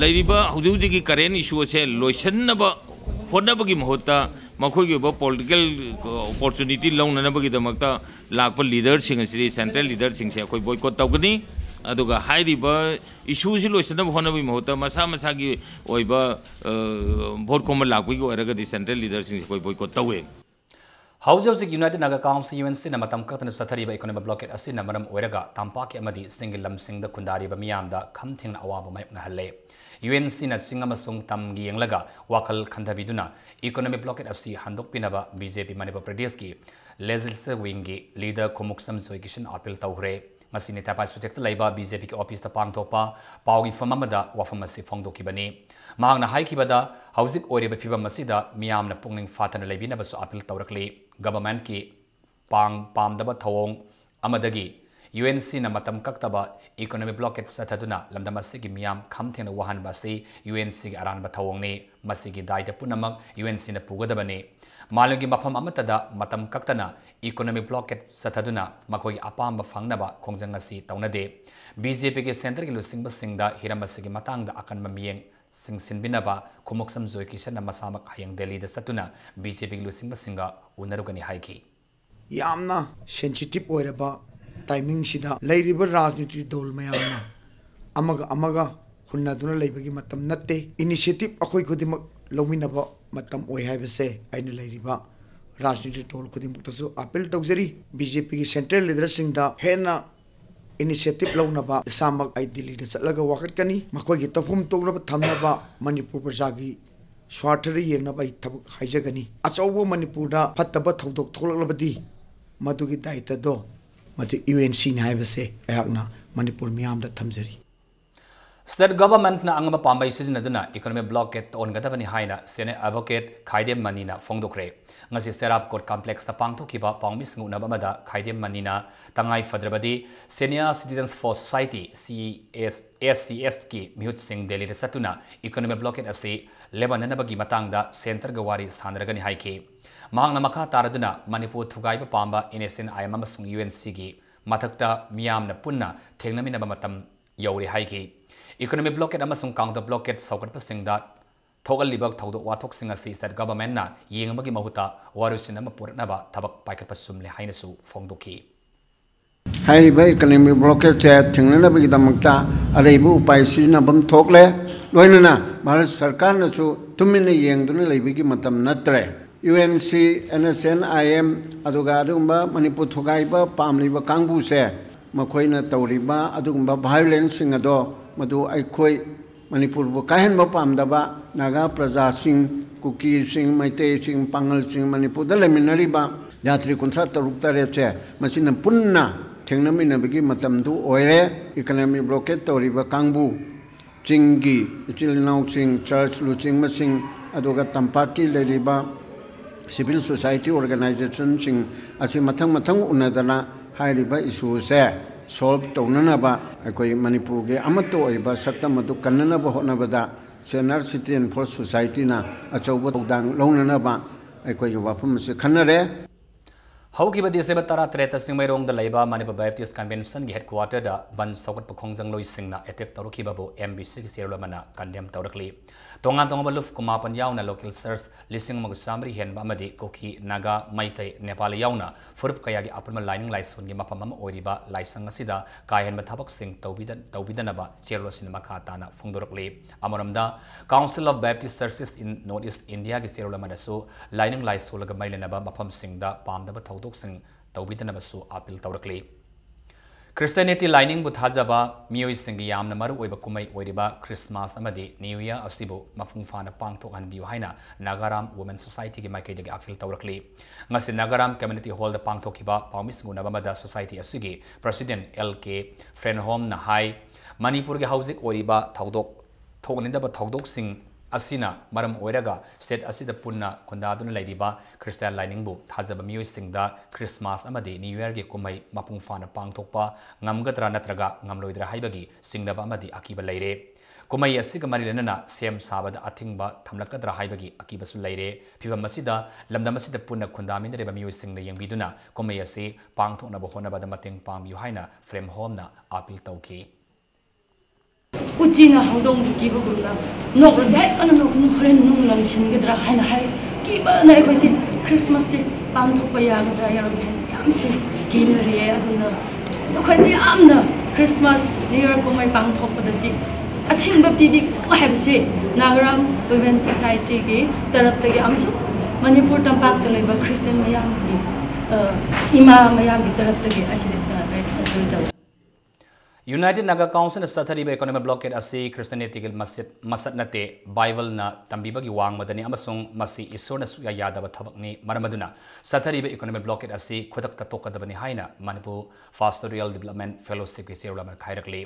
Speaker 6: ꯂꯩꯔꯤꯕ ꯍꯧꯖꯤꯛ ꯍꯧꯖꯤꯛꯀꯤ ꯀꯔꯦꯟ ꯏꯁꯨ ꯑꯁꯦ ꯂꯣꯏꯁꯤꯟꯅꯕ ꯍꯣꯠꯅꯕꯒꯤ ꯃꯍꯨꯠꯇ ꯃꯈꯣꯏꯒꯤ ꯑꯣꯏꯕ ꯄꯣꯂꯤꯇꯤꯀꯦꯜ ꯑꯣꯄꯣꯔꯆꯨꯅꯤꯇꯤ ꯂꯧꯅꯅꯕꯒꯤꯗꯃꯛꯇ ꯂꯥꯛꯄ ꯂꯤꯗꯔꯁꯤꯡ ꯑꯁꯤꯗꯤ ꯁꯦꯟꯇ꯭ꯔꯦꯜ ꯂꯤꯗꯔꯁꯤꯡꯁꯦ ꯑꯩꯈꯣꯏ ꯕꯣꯏꯀꯣꯠ ꯇꯧꯒꯅꯤ ꯑꯗꯨꯒ ꯍꯥꯏꯔꯤꯕ ꯏꯁꯨꯁꯤ ꯂꯣꯏꯁꯤꯟꯅꯕ ꯍꯣꯠꯅꯕꯒꯤ ꯃꯍꯨꯠꯇ ꯃꯁꯥ ꯃꯁꯥꯒꯤ ꯑꯣꯏꯕ ꯚꯣꯠ ꯈꯣꯝꯕ ꯂꯥꯛꯄꯒꯤ ꯑꯣꯏꯔꯒꯗꯤ ꯁꯦꯟꯇ꯭ꯔꯦꯜ ꯂꯤꯗꯔꯁꯤꯡꯁꯦ ꯑꯩꯈꯣꯏ ꯕꯣꯏꯀꯣꯠ ꯇꯧꯋꯤ
Speaker 1: ꯍꯧꯖꯤꯛ ꯍꯧꯖꯤꯛ ꯌꯨꯅꯥꯏꯇꯦꯗ ꯅꯥꯒꯥ ꯀꯥꯎꯟꯁꯤꯜ ꯌꯨ ꯑꯦꯟ ꯁꯤꯅ ꯃꯇꯝ ꯀꯛꯇꯅ ꯆꯠꯊꯔꯤꯕ ꯏꯀꯣꯅꯣꯃꯤꯛ ꯕ꯭ꯂꯣꯀꯦꯠ ꯑꯁꯤꯅ ꯃꯔꯝ ꯑꯣꯏꯔꯒ ꯇꯝꯄꯥꯛꯀꯤ ꯑꯃꯗꯤ ꯆꯤꯡꯒꯤ ꯂꯝꯁꯤꯡꯗ ꯈꯨꯟꯗꯥꯔꯤꯕ ꯃꯤꯌꯥꯝꯗ ꯈꯝ ꯊꯦꯡꯅ ꯑꯋꯥꯕ ꯃꯥꯌꯣꯛꯅꯍꯜꯂꯦ ꯌꯨ ꯑꯦꯟ ꯁꯤꯅ ꯆꯤꯡ ꯑꯃꯁꯨꯡ ꯇꯝꯒꯤ ꯌꯦꯡꯂꯒ ꯋꯥꯈꯜ ꯈꯟꯊꯕꯤꯗꯨꯅ ꯏꯀꯣꯅꯣꯃꯤꯛ ꯕ꯭ꯂꯣꯀꯦꯠ ꯑꯁꯤ ꯍꯟꯗꯣꯛꯄꯤꯅꯕ ꯕꯤ ꯖꯦ ꯄꯤ ꯃꯅꯤꯄꯨꯔ ꯄ꯭ꯔꯗꯦꯁꯀꯤ ꯂꯦꯖꯤꯁꯂꯦꯆꯔ ꯋꯤꯡꯒꯤ ꯂꯤꯗꯔ ꯈꯨꯃꯨꯛꯁꯝ ꯖꯣꯏꯀꯤꯁꯟ ꯑꯥꯄꯤꯜ ꯇꯧꯈ꯭ꯔꯦ ꯉꯁꯤ ꯅꯤꯇꯥꯄꯥꯏ ꯁꯨꯇꯦꯛꯇ ꯂꯩꯕ ꯕꯤ ꯖꯦ ꯄꯤꯒꯤ ꯑꯣꯐꯤꯁꯇ ꯄꯥꯡꯊꯣꯛꯄ ꯄꯥꯎꯒꯤ ꯐꯝ ꯑꯃꯗ ꯋꯥꯐꯝ ꯑꯁꯤ ꯐꯣꯡꯗꯣꯛꯈꯤꯕꯅꯤ ꯃꯍꯥꯛꯅ ꯍꯥꯏꯈꯤꯕꯗ ꯍꯧꯖꯤꯛ ꯑꯣꯏꯔꯤꯕ ꯐꯤꯕꯝ ꯑꯁꯤꯗ ꯃꯤꯌꯥꯝꯅ ꯄꯨꯛꯅꯤꯡ ꯐꯥꯊꯅ ꯂꯩꯕꯤꯅꯕꯁꯨ ꯑꯥꯄꯤꯜ ꯇꯧꯔꯛꯂꯤ ꯒꯚꯔꯟꯃꯦꯟꯠꯀꯤ ꯄꯥꯡ ꯄꯥꯝꯗꯕ ꯊꯧꯑꯣꯡ ꯑꯃꯗꯒꯤ ꯌꯨ ꯑꯦꯟ ꯁꯤꯅ ꯃꯇꯝ ꯀꯛꯇꯕ ꯏꯀꯣꯅꯣꯃꯤꯛ ꯕ꯭ꯂꯣꯀꯦꯠ ꯆꯠꯊꯗꯨꯅ ꯂꯝꯗꯝ ꯑꯁꯤꯒꯤ ꯃꯤꯌꯥꯝ ꯈꯝ ꯊꯦꯡꯅ ꯋꯥꯍꯟꯕ ꯑꯁꯤ ꯌꯨ ꯑꯦꯟ ꯁꯤꯒꯤ ꯑꯔꯥꯟꯕ ꯊꯧꯑꯣꯡꯅꯤ ꯃꯁꯤꯒꯤ ꯗꯥꯏꯇ ꯄꯨꯝꯅꯃꯛ ꯌꯨ ꯑꯦꯟ ꯁꯤꯅ ꯄꯨꯒꯗꯕꯅꯤ ꯃꯥꯂꯦꯝꯒꯤ ꯃꯐꯝ ꯑꯃꯠꯇꯗ ꯃꯇꯝ ꯀꯛꯇꯅ ꯏꯀꯣꯅꯣꯃꯤꯛ ꯕ꯭ꯂꯣꯀꯦꯠ ꯆꯠꯊꯗꯨꯅ ꯃꯈꯣꯏꯒꯤ ꯑꯄꯥꯝꯕ ꯐꯪꯅꯕ ꯈꯣꯡꯖꯪ ꯑꯁꯤ ꯇꯧꯅꯗꯦ ꯕꯤ ꯖꯦ ꯄꯤꯒꯤ ꯁꯦꯟꯇꯔꯒꯤ ꯂꯨꯆꯤꯡꯕꯁꯤꯡꯗ ꯍꯤꯔꯝ ꯑꯁꯤꯒꯤ ꯃꯇꯥꯡꯗ ꯑꯀꯟꯕ ꯃꯤꯠꯌꯦꯡ ꯁꯤꯡꯁꯤꯟꯕꯤꯅꯕ ꯈꯨꯃꯨꯛꯁꯝ ꯖꯣꯏ ꯀꯤꯁꯟꯅ ꯃꯁꯥꯃꯛ ꯍꯌꯦꯡ ꯗꯦꯜꯂꯤꯗ ꯆꯠꯇꯨꯅ ꯕꯤ ꯖꯦ ꯄꯤꯒꯤ ꯂꯨꯆꯤꯡꯕꯁꯤꯡꯒ ꯎꯅꯔꯨꯒꯅꯤ ꯍꯥꯏꯈꯤ
Speaker 7: ꯌꯥꯝꯅ ꯁꯦꯟꯁꯤꯇꯤꯞ ꯑꯣꯏꯔꯕ टाइमिंग राजनीति दौल मैम हुनदुना लेबगी मतम नत्ते इनिशिएटिव अखोय खुदिम लौमिनब राजनीति टोल खुद अपील तौजरी बीजेपी की सेंट्रल लीडर सिंह दा हेना लौनब इसम दिल्ली चल चलग वाखटकनी मखोय तफुम तोगनब थमनब मनपुर प्रजा की स्वार्थर येनब आइ थबक हाइजगनी अचौब मणिपुर दा फतब थौदोक थोलबदी मदुगी दायित्व
Speaker 1: मणिपुर मैम थमजरी। स्टेट गवर्नमेंट अंगम पाबना इकोनोमी ब्लॉक गेट तौनगदी सेने एडवोकेट खाइदेम मनी फोंदे सेराब कोर्ट कम्प्लेक्स पाथ्व पाई उब खाइदेम मनी तंगाई फद्रबी senior citizen for society C S S C S की मूट सिंह दिल्ली चतना इकोनॉमी ब्लॉक गेट अभी सेंटर के। सानरगनी ꯃꯍꯥꯛꯅ ꯃꯈꯥ ꯇꯥꯔꯗꯨꯅ ꯃꯅꯤꯄꯨꯔ ꯊꯨꯒꯥꯏꯕ ꯄꯥꯝꯕ N S N I M ꯑꯃꯁꯨꯡ ꯌꯨ ꯑꯦꯟ ꯁꯤꯒꯤ ꯃꯊꯛꯇ ꯃꯤꯌꯥꯝꯅ ꯄꯨꯟꯅ ꯊꯦꯡꯅꯃꯤꯟꯅꯕ ꯃꯇꯝ ꯌꯧꯔꯦ ꯍꯥꯏꯈꯤ ꯏꯀꯣꯅꯣꯃꯤꯛ ꯕ꯭ꯂꯣꯀꯦꯠ ꯑꯃꯁꯨꯡ ꯀꯥꯎꯟꯇꯔ ꯕ꯭ꯂꯣꯀꯦꯠ ꯁꯧꯒꯠꯄꯁꯤꯡꯗ ꯊꯣꯛꯍꯜꯂꯤꯕ ꯊꯧꯗꯣꯛ ꯋꯥꯊꯣꯛꯁꯤꯡ ꯑꯁꯤ ꯁ꯭ꯇꯦꯠ ꯒꯚꯔꯟꯃꯦꯟꯠꯅ ꯌꯦꯡꯕꯒꯤ ꯃꯍꯨꯠꯇ ꯋꯥꯔꯣꯏꯁꯤꯟ ꯑꯃ ꯄꯨꯔꯛꯅꯕ ꯊꯕꯛ ꯄꯥꯏꯈꯠꯄ ꯆꯨꯝꯂꯦ ꯍꯥꯏꯅꯁꯨ ꯐꯣꯡꯗꯣꯛꯈꯤ
Speaker 8: ꯍꯥꯏꯔꯤꯕ ꯏꯀꯣꯅꯣꯃꯤꯛ ꯕ꯭ꯂꯣꯀꯦꯠꯁꯦ ꯊꯦꯡꯅꯅꯕꯒꯤꯗꯃꯛꯇ ꯑꯔꯩꯕ ꯎꯄꯥꯏ ꯁꯤꯖꯤꯟꯅꯐꯝ ꯊꯣꯛꯂꯦ ꯂꯣꯏꯅꯅ ꯚꯥꯔꯠ ꯁꯔꯀꯥꯔꯅꯁꯨ ꯇꯨꯃꯤꯟꯅ ꯌꯦꯡꯗꯨꯅ ꯂꯩꯕꯒꯤ ꯃꯇꯝ ꯅꯠꯇ꯭ꯔꯦ U N C N S N I M ꯑꯗꯨꯒ ꯑꯗꯨꯒꯨꯝꯕ ꯃꯅꯤꯄꯨꯔ ꯊꯨꯒꯥꯏꯕ ꯄꯥꯝꯂꯤꯕ ꯀꯥꯡꯕꯨꯁꯦ ꯃꯈꯣꯏꯅ ꯇꯧꯔꯤꯕ ꯑꯗꯨꯒꯨꯝꯕ ꯚꯥꯏꯑꯣꯂꯦꯟꯁꯁꯤꯡ ꯑꯗꯣ ꯃꯗꯨ ꯑꯩꯈꯣꯏ ꯃꯅꯤꯄꯨꯔꯕꯨ ꯀꯥꯏꯍꯟꯕ ꯄꯥꯝꯗꯕ ꯅꯥꯒꯥ ꯄ꯭ꯔꯖꯥꯁꯤꯡ ꯀꯨꯀꯤꯁꯤꯡ ꯃꯩꯇꯩꯁꯤꯡ ꯄꯥꯡꯒꯜꯁꯤꯡ ꯃꯅꯤꯄꯨꯔꯗ ꯂꯩꯃꯤꯟꯅꯔꯤꯕ ꯖꯥꯇꯤ ꯀꯨꯟꯊ꯭ꯔꯥ ꯇꯔꯨꯛ ꯇꯔꯦꯠꯁꯦ ꯃꯁꯤꯅ ꯄꯨꯟꯅ ꯊꯦꯡꯅꯃꯤꯟꯅꯕꯒꯤ ꯃꯇꯝꯗꯨ ꯑꯣꯏꯔꯦ ꯏꯀꯣꯅꯣꯃꯤ ꯕ꯭ꯂꯣꯀꯦꯠ ꯇꯧꯔꯤꯕ ꯀꯥꯡꯕꯨ ꯆꯤꯡꯒꯤ ꯏꯆꯤꯜ ꯏꯅꯥꯎꯁꯤꯡ ꯆꯔꯆ ꯂꯨꯆꯤꯡꯕꯁꯤꯡ ꯑꯗꯨꯒ ꯇꯝꯄꯥꯛꯀꯤ ꯂꯩꯔꯤꯕ civil society organization ching achi mathang mathang unadana hairiba issue se. Solve tonana ba koi manipur ge amato oiba sakta madu kannana ba hona bada senior citizen for society na achobu dang longnana ba koi wafum se khanare
Speaker 1: ꯍꯧꯈꯤꯕ December ꯇꯔꯥ ꯇꯔꯦꯠꯇ ꯆꯤꯡꯃꯩꯔꯣꯡꯗ ꯂꯩꯕ Manipur Baptist ꯀꯟꯚꯦꯟꯁꯟꯒꯤ ꯍꯦꯗꯀ꯭ꯋꯥꯇꯔꯗ ban ꯁꯧꯒꯠꯄ ꯈꯣꯡꯖꯪꯂꯣꯏꯁꯤꯡꯅ attack ꯇꯧꯔꯛꯈꯤꯕꯕꯨ M B ꯁꯤꯒꯤ ꯆꯦꯔꯣꯜ ꯑꯃꯅ ꯀꯟꯗꯦꯝ ꯇꯧꯔꯛꯂꯤ ꯇꯣꯉꯥꯟ ꯇꯣꯉꯥꯟꯕ ꯂꯨꯞ ꯀꯨꯟꯃꯥꯄꯟ ꯌꯥꯎꯅ ꯂꯣꯀꯦꯜ ꯁꯔꯆ ꯂꯤꯁꯤꯡ ꯑꯃꯒ ꯆꯥꯝꯃꯔꯤ ꯍꯦꯟꯕ ꯑꯃꯗꯤ ꯀꯨꯀꯤ ꯅꯥꯒꯥ ꯃꯩꯇꯩ ꯅꯦꯄꯥꯂꯤ ꯌꯥꯎꯅ ꯐꯨꯔꯨꯞ ꯀꯌꯥꯒꯤ ꯑꯄꯨꯟꯕ ꯂꯥꯏꯅꯤꯡ ꯂꯥꯏꯁꯣꯟꯒꯤ ꯃꯐꯝ ꯑꯃ ꯑꯣꯏꯔꯤꯕ ꯂꯥꯏꯁꯪ ꯑꯁꯤꯗ ꯀꯥ ꯍꯦꯟꯕ ꯊꯕꯛꯁꯤꯡ ꯇꯧꯕꯤꯗꯅꯕ ꯆꯦꯔꯣꯜ ꯑꯁꯤꯅ ꯃꯈꯥ ꯇꯥꯅ ꯐꯣꯡꯗꯣꯔꯛꯂꯤ ꯑꯃꯔꯣꯝꯗ council of Baptist ꯆꯔꯆꯦꯁ in north east ꯏꯟꯗꯤꯌꯥꯒꯤ ꯆꯦꯔꯣꯜ ꯑꯃꯗꯁꯨ ꯂꯥꯏꯅꯤꯡ ꯂꯥꯏꯁꯣꯜꯒ ꯃꯔꯤ ꯂꯩꯅꯕ ꯃꯐꯝꯁꯤꯡꯗ ꯄꯥꯝꯗꯕ ꯊꯧꯗꯣꯛꯁꯤꯡ ꯇꯧꯕꯤꯗꯅꯕꯁꯨ ꯑꯄꯤꯜ ꯇꯧꯔꯛꯂꯤ ꯈ꯭ꯔꯤꯁꯇꯤꯌꯥꯅꯤꯇꯤ ꯂꯥꯏꯅꯤꯡꯕꯨ ꯊꯥꯖꯕ ꯃꯤꯑꯣꯏꯁꯤꯡꯒꯤ ꯌꯥꯝꯅ ꯃꯔꯨꯑꯣꯏꯕ ꯀꯨꯝꯍꯩ ꯑꯣꯏꯔꯤꯕ ꯈ꯭ꯔꯤꯁꯃꯥꯁ ꯑꯃꯗꯤ ꯅ꯭ꯌꯨ ꯏꯌꯔ ꯑꯁꯤꯕꯨ ꯃꯄꯨꯡ ꯐꯥꯅ ꯄꯥꯡꯊꯣꯛꯍꯟꯕꯤꯌꯨ ꯍꯥꯏꯅ ꯅꯥꯒꯥꯔꯥꯝ ꯋꯨꯃꯦꯟ ꯁꯣꯁꯥꯏꯇꯤꯒꯤ ꯃꯥꯏꯀꯩꯗꯒꯤ ꯑꯄꯤꯜ ꯇꯧꯔꯛꯂꯤ ꯉꯁꯤ ꯅꯥꯒꯥꯔꯥꯝ ꯀꯝꯃ꯭ꯌꯨꯅꯤꯇꯤ ꯍꯣꯜꯗ ꯄꯥꯡꯊꯣꯛꯈꯤꯕ ꯄꯥꯎꯃꯤꯁꯤꯡ ꯎꯅꯕ ꯑꯃꯗ ꯁꯣꯁꯥꯏꯇꯤ ꯑꯁꯤꯒꯤ ꯄ꯭ꯔꯁꯤꯗꯦꯟꯠ ꯑꯦꯜ ꯀꯦ ꯐ꯭ꯔꯦꯟꯍꯣꯝꯅ ꯍꯥꯏ ꯃꯅꯤꯄꯨꯔꯒꯤ ꯍꯧꯖꯤꯛ ꯑꯣꯏꯔꯤꯕ ꯊꯧꯗꯣꯛ ꯊꯣꯛꯅꯤꯡꯗꯕ ꯊꯧꯗꯣꯛꯁꯤꯡ asina maram oiraga state asida punna kundaduna leidiba christian liningbu thajaba miyoi singda christmas amadi new year ge kumai mapung fana pangthokpa ngamgadra natraga ngamloidra haibagi singdaba amadi akiba leire kumai asiga mari lenana sem sabada athingba thamlakadra haibagi akiba su leire phibam masida lamdam masida punna khundami reba miyoi singna yengbiduna kumai asi pangthokna bo hona bada mateng pangbiu haina frame home na appeal tawki
Speaker 9: ꯎꯆꯤꯅ ꯍꯧꯗꯣꯡꯕꯨ ꯀꯤꯕꯒꯨꯝꯅ ꯅꯣꯛꯂꯗꯤ ꯍꯦꯛ ꯑꯅ ꯅꯣꯛꯅꯨ ꯍꯣꯔꯦꯟ ꯅꯨꯡ ꯂꯪꯁꯤꯟꯒꯗ꯭ꯔꯥ ꯍꯥꯏꯅ ꯍꯥꯏ ꯀꯤꯕꯅ ꯑꯩꯈꯣꯏꯁꯦ ꯈ꯭ꯔꯤꯁꯃꯥꯁꯁꯦ ꯄꯥꯡꯊꯣꯛꯄ ꯌꯥꯒꯗ꯭ꯔꯥ ꯌꯥꯔꯣꯏ ꯍꯥꯏꯅ ꯌꯥꯝꯁꯦ ꯀꯤꯅꯔꯤꯌꯦ ꯑꯗꯨꯅ ꯅꯈꯣꯏꯗꯤ ꯌꯥꯝꯅ ꯈ꯭ꯔꯤꯁꯃꯥꯁ ꯅ꯭ꯌꯨ ꯌꯔ ꯀꯨꯝꯍꯩ ꯄꯥꯡꯊꯣꯛꯄꯗꯗꯤ ꯑꯊꯤꯡꯕ ꯄꯤꯕꯤꯀꯣ ꯍꯥꯏꯕꯁꯤ ꯅꯥꯒꯔꯥꯝ ꯋꯤꯃꯦꯟ ꯁꯣꯁꯥꯏꯇꯤꯒꯤ ꯇꯔꯞꯇꯒꯤ ꯑꯃꯁꯨꯡ ꯃꯅꯤꯄꯨꯔ ꯇꯝꯄꯥꯛꯇ ꯂꯩꯕ ꯈ꯭ꯔꯤꯁꯇꯤꯌꯟ ꯃꯌꯥꯝꯒꯤ ꯏꯃꯥ ꯃꯌꯥꯝꯒꯤ ꯇꯔꯞꯇꯒꯤ ꯑꯁꯤꯗ ꯇꯧꯏ यूनाइटेड नगर काउंसिल सथरीब इकोनॉमिक ब्लॉकेट असी क्रिस्टनिटी मस्जिद मसद नते बाइबल तंबीबगी वांगमदनी अमसुंग मसी ईश्वर सुया यादव थबकनी मरमदुना। सथरीब इकोनॉमिक ब्लॉकेट असी खुदकता तोकदबनी हाइना मणिपुर फास्टोरियल डेवलपमेंट फेलोशिप की सेवलम
Speaker 1: खाइरकली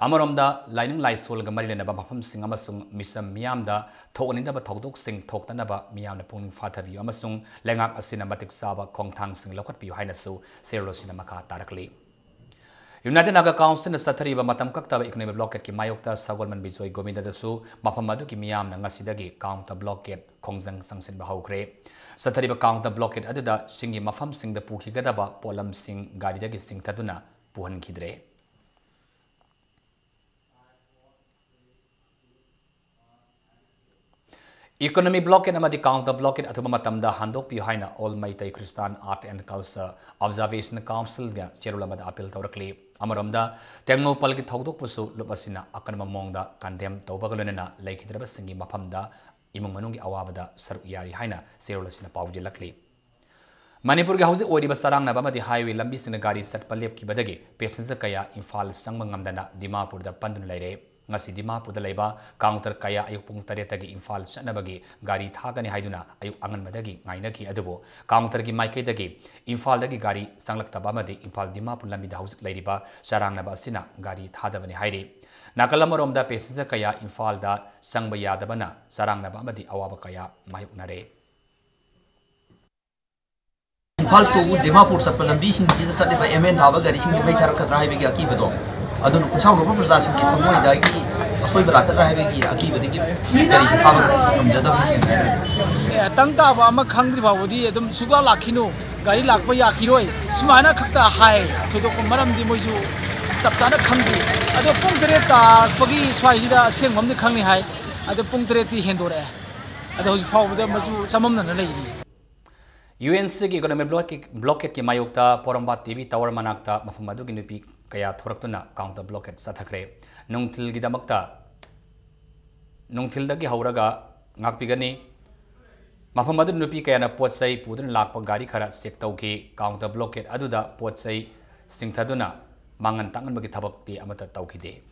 Speaker 1: अमरोमदा लाइनिंग लाइसोलग मरि लेनबा मफमसिंग अमसुंग मिसम मियामदा थोकनिदब थौदोकसिंग थोकतनब मियामने पुनिंग फाथबियु अमसुंग लेंगाक असिना मतिक साबा खोंगथांगसिंग लखतबियु हाइनसु सेवलोसिना मका तारकली। ꯌꯨꯅꯥꯏꯇꯦꯠ ꯅꯥꯒꯥ ꯀꯥꯎꯟꯁꯤꯜꯅ ꯆꯠꯊꯔꯤꯕ ꯃꯇꯝ ꯀꯛꯇꯕ ꯏꯀꯣꯅꯣꯃꯤꯛ ꯕ꯭ꯂꯣꯀꯦꯠꯀꯤ ꯃꯥꯌꯣꯛꯇ ꯁꯒꯣꯜꯃꯟ ꯕꯤꯖꯣꯏ ꯒꯣꯕꯤꯟꯗꯗꯁꯨ ꯃꯐꯝ ꯑꯗꯨꯒꯤ ꯃꯤꯌꯥꯝꯅ ꯉꯁꯤꯗꯒꯤ ꯀꯥꯎꯟꯇꯔ ꯕ꯭ꯂꯣꯀꯦꯠ ꯈꯣꯡꯖꯪ ꯆꯪꯁꯤꯟꯕ ꯍꯧꯈ꯭ꯔꯦ ꯆꯠꯊꯔꯤꯕ ꯀꯥꯎꯟꯇꯔ polam sing ꯁꯤꯡꯒꯤ ꯃꯐꯝꯁꯤꯡꯗ ꯄꯨꯈꯤꯒꯗꯕ ꯄꯣꯠꯂꯝꯁꯤꯡ ꯒꯥꯔꯤꯗꯒꯤ ꯆꯤꯡꯊꯗꯨꯅ ꯄꯨꯍꯟꯈꯤꯗ꯭ꯔꯦ इकोनॉमी ब्लॉकेट काउंटर ब्लॉकेट अथुबा मतमदा हंदोक पि हाइना all Meitei art and culture observation council गा चेरुल अमदा अपील तौरकली अमरमदा तेंगोपल की थौदोकपुसु लुपसिना अकनम मोंगदा कंडेम तौबगलनना लेखिद्रबसिंगी मफमदा इमुंग मनुंगी अवाबदा सरुक यारी हाइना चेरुलसिना पाउजिलकली मणिपुर की हौजिक ओरिबा हाईवे लंबी गाड़ी चटपा लेपखिबदगी पैसेंजर कया इम्फाल संग ngамdana dimapurda pandun leire ngasi dimapurda leiba counter kaya ayuk pung taretagi imphal chanabagi gari thagani haiduna ayuk anganmadagi ngainaki adubo counter gi maike dagi imphal dagi gari sanglak tabamadi imphal dimapur lambi haus leiriba sarangnaba sina gari thadabani hairi nakalamoromda passenger kaya imphal da sangba yadabana sarangnaba amadi awaba kaya mayuk nare
Speaker 10: imphal to dimapur satpa lambi sing ji satliba mn thaba gari sing mai thar khatra haibe gi akibado adun kuchau ro प्रजा सिंह की थमोई दागी असोई बला तरा है की अकी बदि की गरी से थाम हमजदा
Speaker 11: ए तंग बा म खंगद्रि बावदि एकदम सुगा लाखिनु गाड़ी लाखप याखिरोय सुमाना खक्ता हाय थोदो को मरम दि मोजु चपचाना खंगदि अदो पुंग तरे ता पगी स्वाइजिदा सेंगमम दि खंगनि हाय अदो पुंग तरे ति हेंदोरे अदो हुजु फावबदा मजु समम न लेइदि
Speaker 1: UNC की इकोनॉमिक ब्लॉकेट की मायोक्ता पोरम्बा टीवी क्या थोड़ा काउंटर ब्लॉक चाथखरे नौथिलदगनी मफम नुपी कया पोच पुदन लाप गाड़ी खर चेक तौकी काउंटर ब्लॉक पोच सिंथना मांगन तांगन की थबकती तौकीदे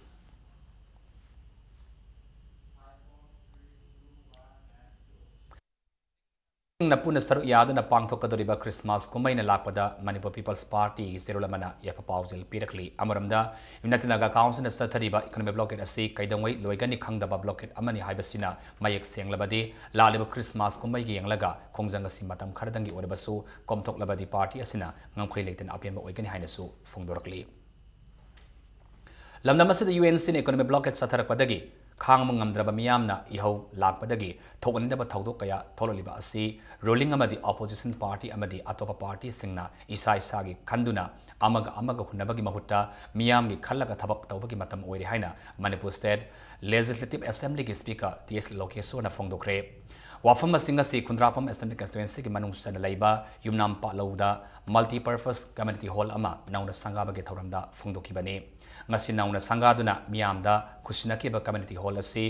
Speaker 1: manipur people's party serulamana yafa pausel pirakli amaramda united naga council na sathariba economic blockade asi kaidangwai loigani khangdaba blockade amani haibasina mayak senglabadi laliba christmas kumai gi yanglaga khongjanga si matam kharadangi orabasu komthoklabadi party asina ngamkhoi oigani hainasu fungdorakli lamdam asida unc ne economic blockade खाब खांगद्रबना इहौ लापद क्या थोलिब ruling opposition party अतोप party इसा इसा की खुना हूनब की महूर्त मियाम की खल थब तौर है Manipur state legislative assembly speaker T S location फोंदे वफम खुद्रापम असेंली कंस्टिटुएसी की मनु यूनाम पालौद मल्टीपर्पज कम्युनिटी हॉल नौना संगाब के थौरद फोंदीबी ngasi nauna sangaduna miyamda khusinaki ba community hall asi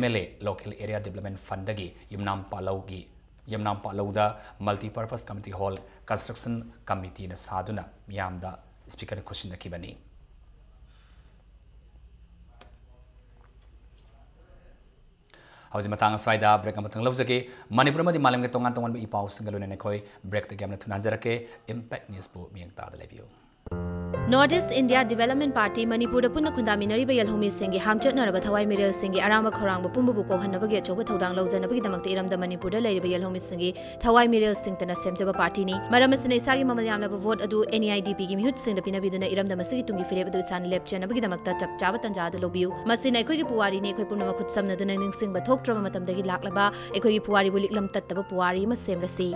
Speaker 1: mla local area development fund dagi yumnam pa laugi yumnam pa lauda multi purpose community hall construction committee na saduna miyamda speaker khusinaki bani North East India Development Party Manipur puna khundaminariba yalhomi singi hamchatnaraba thawai mirel singi aramba khorang bupumbu ko hanaba ge choba thodang lauzana
Speaker 12: bagi damak te iramda Manipur da lairiba yalhomi singi thawai mirel sing tana semjaba party ni maram asne isagi mamal yamla ba vote adu NEIDP gi mihut sing da pinabi duna iramda masigi tungi fireb adu san lepchen bagi damak ta chap chaba tanja adu lobiu masina khoi gi puwari ne khoi punama khut samna duna ning sing ba thok trama matam da gi laklaba ekhoi gi puwari bu liklam tattaba puwari ma semlasi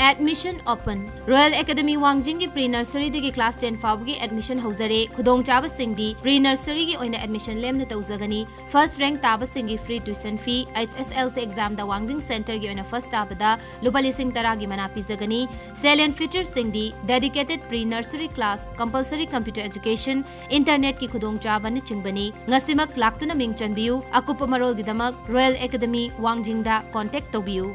Speaker 12: admission open royal academy Wangjing की pre nursery दगी class 10 फाव की admission होजरे खुदोंग चाब सिंह दी pre nursery की ओइना एडमिशन लेम न तौजगनी फ़र्स्ट रैंक ताब सिंह की free tuition fee H S exam the Wangjing centre की ओइना फ़र्स्ट ताब दा लुपा लिसिंग तरा की मना पिजगनी cell and feature Singh the dedicated pre nursery class compulsory computer education internet की खुदोंग चाब न चिंगबनी ngasimak laktuna ming chanbiu akupa marol gidamak royal academy wangjing da contact tobiu.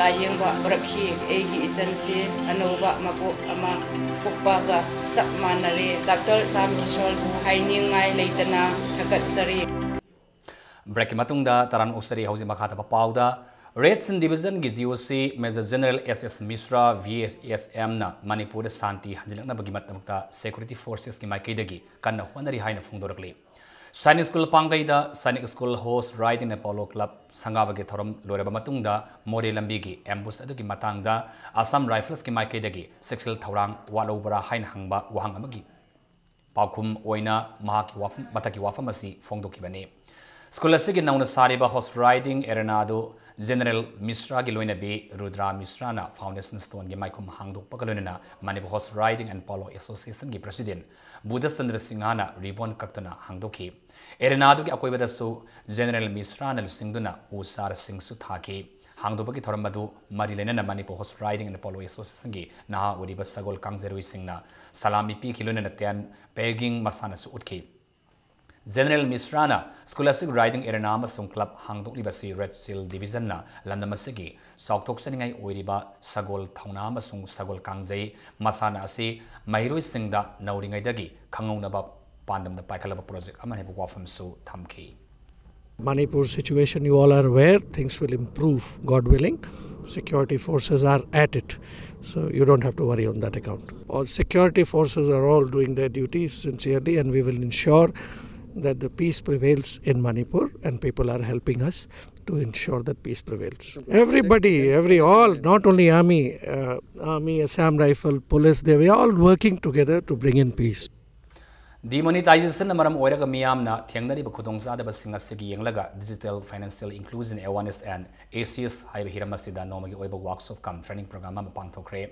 Speaker 13: ꯂꯥꯏꯌꯦꯡꯕ ꯄꯨꯔꯛꯈꯤ ꯑꯩꯒꯤ ꯏꯆꯟꯁꯤ ꯑꯅꯧꯕ ꯃꯄꯣꯛ ꯑꯃ ꯄꯣꯛꯄꯒ ꯆꯞ ꯃꯥꯟꯅꯔꯦ ꯗꯥꯛꯇꯔ ꯁꯥꯝ ꯏꯁꯣꯔꯕꯨ ꯍꯥꯏꯅꯤꯡꯉꯥꯏ ꯂꯩꯇꯅ ꯊꯥꯒꯠꯆꯔꯤ
Speaker 1: ꯕ꯭ꯔꯦꯛꯀꯤ ꯃꯇꯨꯡꯗ ꯇꯔꯥꯟ ꯑꯣꯛꯆꯔꯤ ꯍꯧꯖꯤꯛ ꯃꯈꯥꯗ ꯄꯥꯎꯗ ꯔꯦꯠꯁꯤꯟ ꯗꯤꯕꯤꯖꯟꯒꯤ GOC major general S S Mishra V S S ꯑꯦꯝꯅ ꯃꯅꯤꯄꯨꯔꯗ ꯁꯥꯟꯇꯤ ꯍꯟꯖꯤꯜꯂꯛꯅꯕꯒꯤꯗꯃꯛꯇ ꯁꯦꯀ꯭ꯌꯨꯔꯤꯇꯤ ꯐꯣꯔꯁꯦꯁꯀꯤ ꯃꯥꯏꯀꯩꯗꯒꯤ ꯀꯟꯅ ꯍꯣꯠꯅꯔꯤ ꯍꯥꯏꯅ ꯐꯣꯡꯗꯣꯔꯛꯂꯤ कन्न होनरी हाइन फोंदोरकली सैनिक स्कूल पांगईदा सैनिक स्कूल होस्ट राइडिंग पोलो क्लब संगाबगे थोरम लोरब मतुंगदा मोरे लंबी की एम्बुस अदुगी मतंगदा असम राइफल्स की माइकैदगी सेक्सुअल थौरांग वालोबरा हाइन हंगबा वहांग अमगी पाखुम ओइना महाकी वाफम मतकी वाफम असी फोंदोखिबने स्कूल की नौन जनरल मिश्रा की लोइनबी रुद्रा मिश्रा फाउंडेशन स्टोन की माइकुम हांगदोकपग लोइना Manipur horse riding and polo association की प्रेसिडेंट बुद्ध चंद्र सिंहाना रिबोन कक्तना हांगदोखी एरेनादो की अकोइबदसु जनरल मिश्रा लुसिंगदुना उ सार सिंगसु थाकी हांगदोबकी थोरम मरी लेना Manipur horse riding and polo association की नहा उरिब सगोल कांगजेरुई सलामी पी खिलोना tent pegging General Misrana Scholastic Writing Arena amasung club hangdokliba si Red Seal Division na London masigi Southok saningai oiriba sagol thauna amasung sagol kangjai masana asi mairoi singda nauringai dagi khangona Pandam, pandamda paikalaba project amane bu wafam su thamki
Speaker 14: Manipur situation you all are aware things will improve god willing security forces are at it. So you don't have to worry on that account. All security forces are all doing their duty sincerely, and we will ensure that the peace prevails in Manipur and people are helping us to ensure that peace prevails. Everybody, every all, not only army, uh, army, Assam Rifle, police, they were all working together to bring in peace.
Speaker 1: Demonetization maram oira ga miyamna thengdari ba khudong sa da ba singa digital financial inclusion awareness and ACS hai ba hiram masida no magi oiba workshop training program ma pang thokre.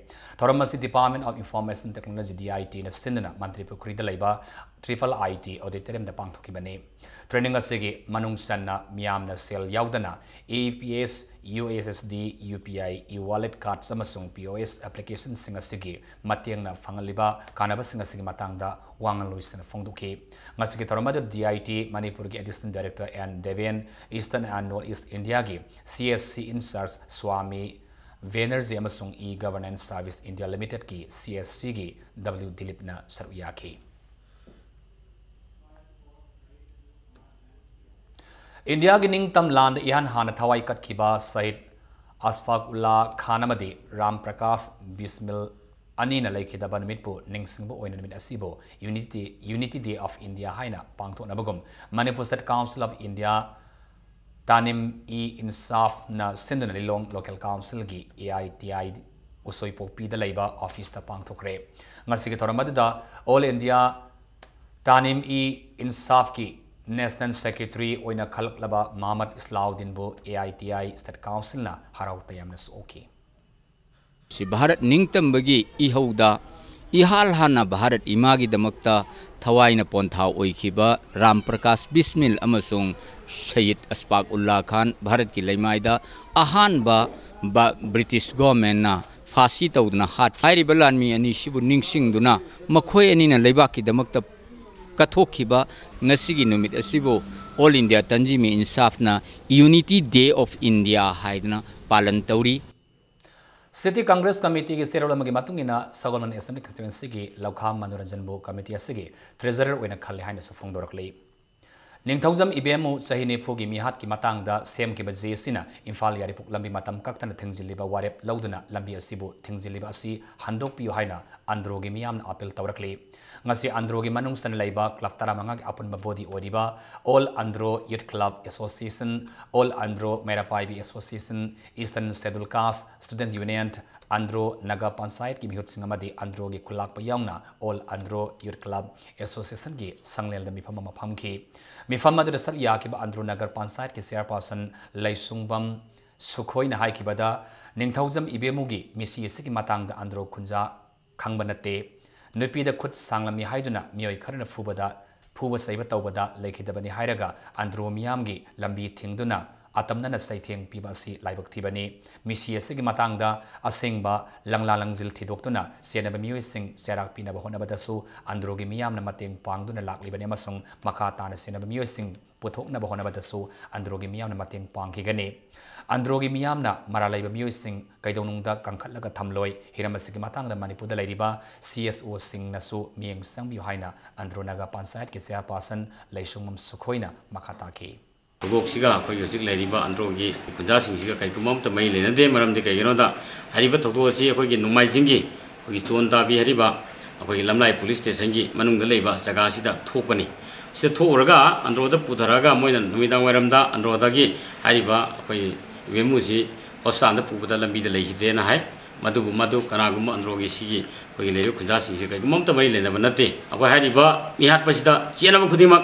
Speaker 1: Department of information technology DIT na sindna mantri pukri da laiba triple IT auditorium da pang thokibane training ase gi manung san na miyam na sel yaudana APS USSD UPI e-wallet card samasung POS application sing ase gi matiang na fangaliba kanaba sing ase gi matangda wangan luis na fongduki ngase gi taramada DIT Manipur gi assistant director and Devian Eastern and Northeast India gi CSC Insurance Swami Venerzi amasung e-governance service India Limited ki CSC gi W Dilip na saru yaki. India की निंगतम लांद इहान हान थवाई कटखिबा सहित अशफाक उल्ला खान राम प्रकाश बिस्मिल अनी लेखिदब नमितपु निंगसिंगबो ओइन नमित असिबो यूनिटी डे ऑफ़ इंडिया हाइना पांगथोनबगुम Manipur state council of India तानिम ई इंसाफ न सिंधुन लिलोंग लोकल काउंसिल की एआईटीआई उसोई पोपी द लेबा ऑफ़िस ता पांगथोकरे ngasi ki thoramadu da all india national secretary ओइना खलकलबा मोहम्मद इस्लाउद्दीन बो एआईटीआई स्टेट काउंसिल ना हराउ तयामना सोकी
Speaker 15: भारत निंगतम बगी इहौदा इहाल हाना भारत इमागी दमकता थवाइन पोंथाव ओइखिबा राम प्रकाश बिस्मिल अमसुंग शहीद अस्पाक उल्ला खान भारत की लेमाइदा अहान बा ब्रिटिश गवर्नमेंट ना फांसी तौदना हाथ हाइरिबा लानमी अनि सिबु निंगसिंगदुना मखोय अनिना लेबाकी दमकता ꯀꯠꯊꯣꯛꯈꯤꯕ ꯉꯁꯤꯒꯤ ꯅꯨꯃꯤꯠ ꯑꯁꯤꯕꯨ ꯑꯣꯜ ꯏꯟꯗꯤꯌꯥ ꯇꯟꯖꯤꯃꯤ ꯏꯟꯁꯥꯐꯅ
Speaker 1: ꯌꯨꯅꯤꯇꯤ ꯗꯦ ꯑꯣꯐ ꯏꯟꯗꯤꯌꯥ ꯍꯥꯏꯗꯨꯅ ꯄꯥꯂꯟ ꯇꯧꯔꯤ सिटी कांग्रेस कमेटी की सेरोल सगोलन एसेंबली कंस्टिटेंसी की लौखा मनोरंजन कमेटी ट्रेजरर होने खल है फोंदरकली ningthawjam ibemu chahine phogi mihat ki matang da sem ki baje sina. Imphal yari puk lambi matam kak tan thengji liba warep lawduna lambi asibu thengji liba asi handok pi haina andro gi miyam na apel tawrakli ngasi andro gi manung san laiba klaftara manga ki apun mabodi oriba all andro youth club association all andro merapai association eastern schedule cast student union youth club association gi sanglel da mifam ma phamki mifam ma da sar ya ki ba andro nagar panchayat ki chairperson laisungbam sukhoi na hai ki bada ningthaujam ibemu gi misi siki matang da andro kunja khangba nate नुपीद खुद सांगलमी मियोय खरना फुबदा फुब सैब तौबदा हाइरगा आंद्रो मियामगी लंबी थिंगदुना langjil thidoktuna senaba mioi sing serak pina ba honaba dasu androgi miyamna mateng pangduna laklibani amasung makha tana senaba mioi sing puthokna ba honaba dasu androgi miyamna mateng pangkigani androgi miyamna maralaiba mioi sing kaidonungda kangkhatlaga thamloi hiramasigi matangda manipurda lairiba CSO sing nasu mieng sangbi haina andronaga panchayat ki sia pasan leisungmam sukhoina makha taki
Speaker 16: ꯊꯧꯗꯣꯛꯁꯤꯒ ꯑꯩꯈꯣꯏꯒꯤ ꯍꯧꯖꯤꯛ ꯂꯩꯔꯤꯕ ꯑꯟꯗ꯭ꯔꯣꯒꯤ ꯈꯨꯟꯖꯥꯁꯤꯡꯁꯤꯒ ꯀꯩꯒꯨꯝꯕ ꯑꯃꯠꯇ ꯃꯔꯤ ꯂꯩꯅꯗꯦ ꯃꯔꯝꯗꯤ ꯀꯩꯒꯤꯅꯣꯗ ꯍꯥꯏꯔꯤꯕ ꯊꯧꯗꯣꯛ ꯑꯁꯤ ꯑꯩꯈꯣꯏꯒꯤ ꯅꯣꯡꯃꯥꯏꯖꯤꯡꯒꯤ ꯑꯩꯈꯣꯏꯒꯤ ꯆꯣꯟ ꯇꯥꯕꯤ ꯍꯥꯏꯔꯤꯕ ꯑꯩꯈꯣꯏꯒꯤ ꯂꯝꯂꯥꯏ ꯄꯨꯂꯤꯁ ꯁ꯭ꯇꯦꯁꯟꯒꯤ ꯃꯅꯨꯡꯗ ꯂꯩꯕ ꯖꯒꯥꯁꯤꯗ ꯊꯣꯛꯄꯅꯤ ꯁꯤꯗ ꯊꯣꯛꯎꯔꯒ ꯑꯟꯗ꯭ꯔꯣꯗ ꯄꯨꯊꯔꯒ ꯃꯣꯏꯅ ꯅꯨꯃꯤꯗꯥꯡ ꯋꯥꯏꯔꯝꯗ ꯑꯟꯗ꯭ꯔꯣꯗꯒꯤ ꯍꯥꯏꯔꯤꯕ ꯑꯩꯈꯣꯏ ꯏꯕꯦꯝꯃꯨꯁꯤ ꯍꯣꯁꯄꯤꯇꯥꯜꯗ ꯄꯨꯕꯗ ꯂꯝꯕꯤꯗ ꯂꯩꯈꯤꯗꯦꯅ ꯍꯥꯏ ꯃꯗꯨꯕꯨ ꯃꯗꯨ ꯀꯅꯥꯒꯨꯝꯕ ꯑꯟꯗ꯭ꯔꯣꯒꯤ ꯁꯤꯒꯤ ꯑꯩꯈꯣꯏꯒꯤ ꯂꯩꯔꯤꯕ ꯈꯨꯟꯖꯥꯁꯤꯡꯁꯤ ꯀꯩꯒꯨꯝꯕ ꯑꯝꯇ ꯃꯔꯤ ꯂꯩꯅꯕ ꯅꯠꯇꯦ ꯑꯩꯈꯣꯏ ꯍꯥꯏꯔꯤꯕ ꯃꯤꯍꯥꯠꯄꯁꯤꯗ ꯆꯦꯟꯅꯕ ꯈꯨꯗꯤꯡꯃꯛ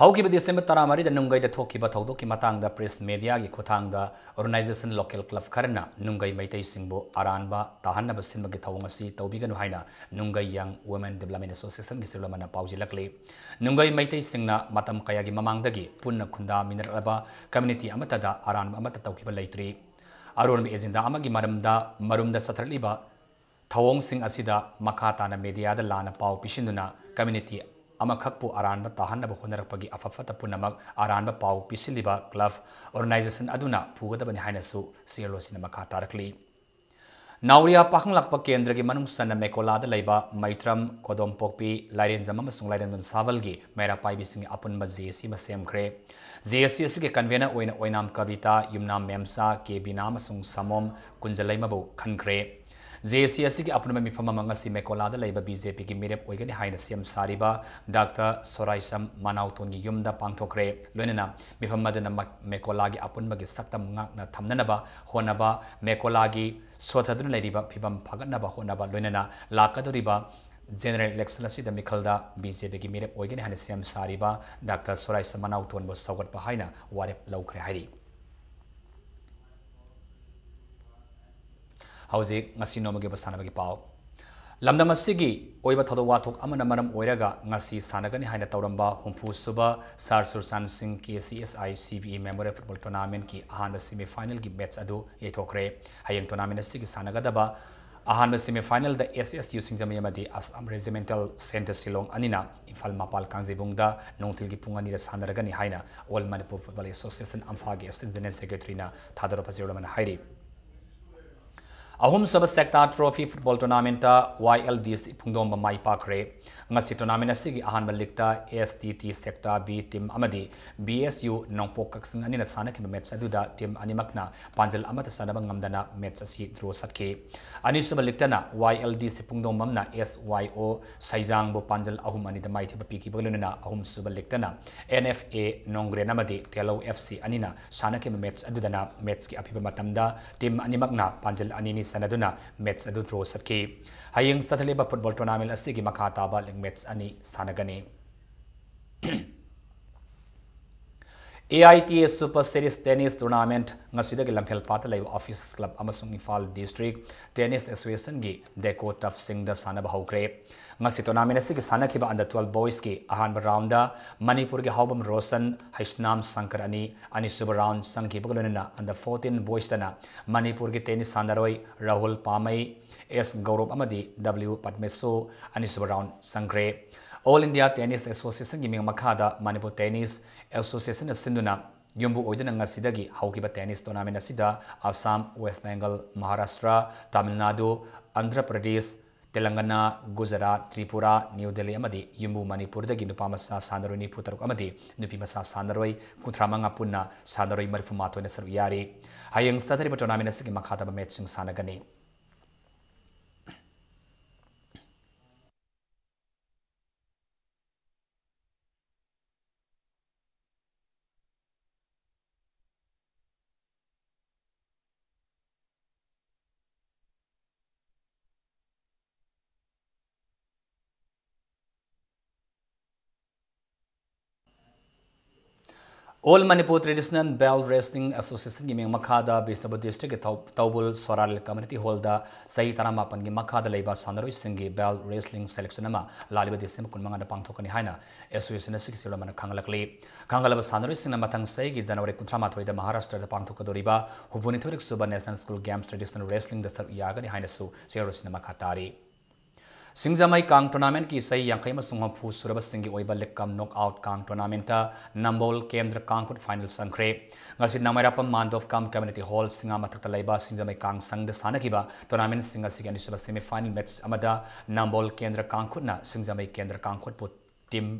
Speaker 1: ꯍꯧꯈꯤꯕ ꯗꯤꯁꯦꯝꯕꯔ ꯇꯔꯥꯃꯔꯤꯗ ꯅꯨꯡꯒꯩꯗ ꯊꯣꯛꯈꯤꯕ ꯊꯧꯗꯣꯛꯀꯤ ꯃꯇꯥꯡꯗ ꯄ꯭ꯔꯦꯁ ꯃꯦꯗꯤꯌꯥꯒꯤ ꯈꯨꯠꯊꯥꯡꯗ ꯑꯣꯔꯒꯅꯥꯏꯖꯦꯁꯟ ꯂꯣꯀꯦꯜ ꯀ꯭ꯂꯕ ꯈꯔꯅ ꯅꯨꯡꯒꯩ ꯃꯩꯇꯩꯁꯤꯡꯕꯨ ꯑꯔꯥꯟꯕ ꯇꯥꯍꯟꯅꯕ ꯁꯤꯟꯕꯒꯤ ꯊꯧꯑꯣꯡ ꯑꯁꯤ ꯇꯧꯕꯤꯒꯅꯨ ꯍꯥꯏꯅ ꯅꯨꯡꯒꯩ ꯌꯪ ꯋꯨꯃꯦꯟ ꯗꯦꯕꯂꯞꯃꯦꯟ ꯑꯦꯁꯣꯁꯤꯌꯦꯁꯟꯒꯤ ꯁꯤꯜ ꯑꯃꯅ ꯄꯥꯎꯖꯦꯜꯂꯛꯂꯤ ꯅꯨꯡꯒꯩ ꯃꯩꯇꯩꯁꯤꯡꯅ ꯃꯇꯝ ꯀꯌꯥꯒꯤ ꯃꯃꯥꯡꯗꯒꯤ ꯄꯨꯟꯅ ꯈꯨꯟꯗꯥꯃꯤꯟꯅꯔꯛꯂꯕ ꯀꯝꯃ꯭ꯌꯨꯅꯤꯇꯤ ꯑꯃꯠꯇꯗ ꯑꯔꯥꯟꯕ ꯑꯃꯠꯇ ꯇꯧꯈꯤꯕ ꯂꯩꯇ꯭ꯔꯤ ꯑꯔꯣꯟꯕ ꯑꯦꯖꯦꯟꯗꯥ ꯑꯃꯒꯤ ꯃꯔꯝꯗ ꯃꯔꯨꯝꯗ ꯆꯠꯊꯔꯛꯂꯤꯕ ꯊꯧꯑꯣꯡꯁꯤꯡ ꯑꯁꯤꯗ ꯃꯈꯥ ꯇꯥꯅ ꯃꯦꯗꯤꯌꯥꯗ ꯂꯥꯟꯅ ꯄꯥꯎ ꯄꯤꯁꯤꯟꯗꯨꯅ ꯀꯝꯃ꯭ꯌꯨꯅꯤꯇꯤ अमखकपु अरानब ताहनब होनरपगी अफफत पुनमक अरानब पाउ पिसिलिबा क्लब ऑर्गेनाइजेशन अदुना फुगदबनि मखा तारकली नावरिया पाखंलाकप केंद्र की मनुंग सन मेकोलाद लैबा मैत्रम कोदोंपोकपी लाइरेंजम अमसुंग लाइरेंजम सावलगी मेरा पाइबी सिंह अपुनब जेएससी में सेमख्रे जेएससी कन्वेनर ओइन कविता युमनाम मेमसा केबिना अमसुंग समोम कुंजलैमबु खनख्रे जे एस सी की अपने मिफमी मेकोला बीजे पी की मेरे है हाई सारी डाक्टर सोराइसम मनाथों की यूद पाथोरे लोन मिफम मेकोला की अपुन की सकना थम्नब हों मेकोला की सोब फिवम फगटन हों लोन लाकदरीब जेनरल इलेक्शन से मिखल बीजे पी की मेरे होगी सारी डाक्टर सोराइसम मनाथों सौगप है वारे लौख्रे ꯍꯧꯖꯤꯛ ꯉꯁꯤ ꯅꯣꯡꯃꯒꯤ ꯑꯣꯏꯕ ꯁꯥꯟꯅꯕꯒꯤ ꯄꯥꯎ ꯂꯝꯗꯝ ꯑꯁꯤꯒꯤ ꯑꯣꯏꯕ ꯊꯧꯗꯣꯛ ꯋꯥꯊꯣꯛ ꯑꯃꯅ ꯃꯔꯝ ꯑꯣꯏꯔꯒ ꯉꯁꯤ ꯁꯥꯟꯅꯒꯅꯤ ꯍꯥꯏꯅ ꯇꯧꯔꯝꯕ ꯍꯨꯝꯐꯨ ꯁꯨꯕ ꯁꯥꯔ ꯁꯨꯔꯆꯥꯟ ꯁꯤꯡ K C S I C B E memorial football ꯇꯣꯔꯅꯥꯃꯦꯟꯠꯀꯤ ꯑꯍꯥꯟꯕ ꯁꯦꯃꯤ ꯐꯥꯏꯅꯦꯜꯒꯤ ꯃꯦꯠꯆ ꯑꯗꯨ ꯌꯩꯊꯣꯛꯈ꯭ꯔꯦ ꯍꯌꯦꯡ ꯇꯣꯔꯅꯥꯃꯦꯟ ꯑꯁꯤꯒꯤ ꯁꯥꯟꯅꯒꯗꯕ ꯑꯍꯥꯟꯕ ꯁꯦꯃꯤ ꯐꯥꯏꯅꯦꯜꯗ ꯑꯦꯁ ꯑꯦꯁ ꯌꯨ ꯁꯤꯡꯖꯃꯩ ꯑꯃꯗꯤ ꯑꯁꯥꯝ ꯔꯦꯖꯤꯃꯦꯟꯇꯦꯜ ꯁꯦꯟꯇꯔ ꯁꯤꯂꯣꯡ ꯑꯅꯤꯅ ꯏꯝꯐꯥꯜ ꯃꯄꯥꯜ ꯀꯥꯡꯖꯩꯕꯨꯡꯗ ꯅꯣꯡꯊꯤꯜꯒꯤ ꯄꯨꯡ ꯑꯅꯤꯗ ꯁꯥꯟꯅꯔꯒꯅꯤ ꯍꯥꯏꯅ all Manipur football association ꯑꯝꯐꯥꯒꯤ assistant general ꯁꯦꯀ꯭ꯔꯦꯇꯔꯤꯅ ꯊꯥꯗꯣꯔꯛꯄ zero ꯑꯃꯅ ꯍꯥꯏꯔꯤ ahum saba sekta trophy football tournament ta YLDC phungdom mai pakre. Tournament की अहम league S T T sector B team B S U Nongpok Kakching सानब match team अनीमक पांजल सानबना match draw सत्के अनीसुब लीगना वाई एल डी सिपुंगदोम S Y O सैजांग पांजल अहम अनी माइब पीब लुना अहमसुब लीगना एन एफ़ ए नोंग्रेन तेलो एफ़ सी अब सानब मैच मैच की अफीब तीम अनीमक पांजल अनी सन मैच ड्रो सत्के हयिंग सतलेब फुटबॉल टूर्नामेंट असी की ताब लिंग मैच अनी सानगने A I T A super series tennis tournament लंफेल पाता लेब ऑफ़िस क्लब इफा डिस्ट्रिक टेनिस एसोसीएसन की डेको टफ सिंह सानब हौरे टूर्नामेंट की सानब अंडर ट्वेल्व बॉयस की अहम राउंड मणिपुर की हाउबम रोशन हईसनाम शंकर अनीब राउंड संगीब लोन अंडर फोर्टीन बॉयसदना मनपुर की टेनिस सानरो राहुल पाई S. Gaurop Amadi, W. Patmeso, Anisubaran Sangre. All India Tennis Association Giming Makada, Manipur Tennis Association Sinduna, Yumbu Udinanga Sidagi, Haukiba Tennis Tournament Sida, Assam, West Bengal, Maharashtra, Tamil Nadu, Andhra Pradesh, Telangana, Gujarat, Tripura, New Delhi Amadi, Yumbu Manipur, the Ginupamasa Sandaru Niputaruk Amadi, Nupimasa Sandaroi, Kutramanga Puna, Sandaroi Marfumato and Serviari. Hayang Saturday Tournament Sigimakata Matching Sanagani. All Manipur Traditional Bell Wrestling Association gimeng makada Bisnabur District Taubul Soral Community Hall da sahi tarama pan gi makada leiba sanaroi singi Bell Wrestling Selection ama laliba disem kun manga da pangthokani haina association sik sila mana khangalakli khangalaba sanaroi sinna mathang sahi gi January 13 thoi da Maharashtra da pangthokadoriba Singjamei Kong tournament की सही यांखई हूँ सूरब सिंह लेकम knock out कांग tournament Nambol केंद्र कांगफुट final संख्रे नमरप मानदोफ कम कम्युनिटी हॉल सिंगा मथक सिंगजामई कांग संघ सानखीब tournament Singh semifinal match Nambol केंद्र कांगखुट सिंगजामई केंद्र कांगखुट टीम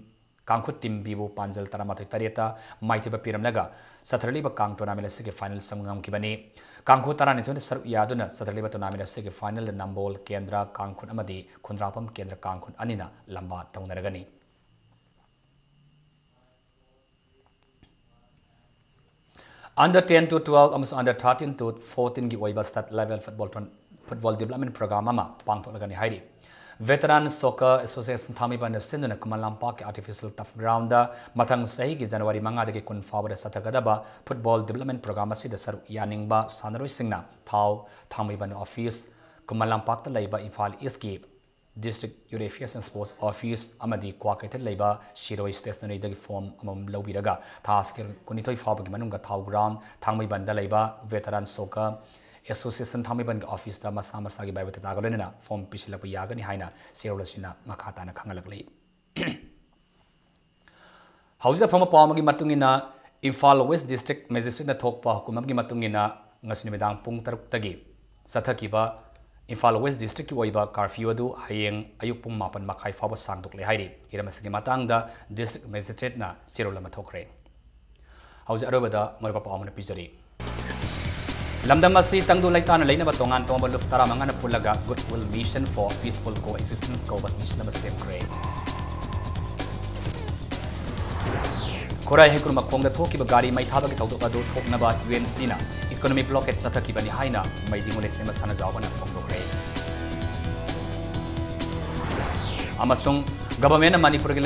Speaker 1: कांगखुट टीम बीबू पांजल तरामाथोई तरेता माइथिब पीरमलगा सथरलीब कांग टूर्नामेंट से फाइनल संगमकीबनी कांखु तरानिथोन सर यादुना सथरलीब टूर्नामेंट से फाइनल नंबोल केंद्र कांगखुन अमदी केंद्र कांगखुन अनिना लंबा तौनरगनी under 10 to 12 among under 13 to 14 gi oiba state level football football development Association thami ban sinduna Kumalampa ke artificial turf ground da mathang sahi ki January manga de kun fawa de satagada ba football development program asi da saru yaning ba sanaroi singna thau thami ban office Kumalampa ta laiba Imphal East ki district youth affairs and sports office amadi kwakaitha leiba shiroi stationery dagi form amam lobiraga task kunitoi fawa gi manunga thau ground thangmai banda leiba veteran soccer masa masa gi bai bata ga lena form pisila pa yaga ni haina serol sina makha ta na khangalak lei hausa phama pa magi matungina imphal west district magistrate na thok pa hukumam gi matungina ngasini medang pung taruk tagi sathakiba imphal west district ki oiba curfew adu hayeng ayuk pung mapan makhai fawa sangduk le hairi hiram hiramasi matang da district magistrate na serol ma thokre hausa arobada marba pa amana ko bat mission nama sem kre korai hekur makong da thoki ba gari mai thaba ki tawdo ka do thokna ba UNC na economy blockade satha ki bani haina mai dingole sema sana jawbana phongdo kre amasung government manipur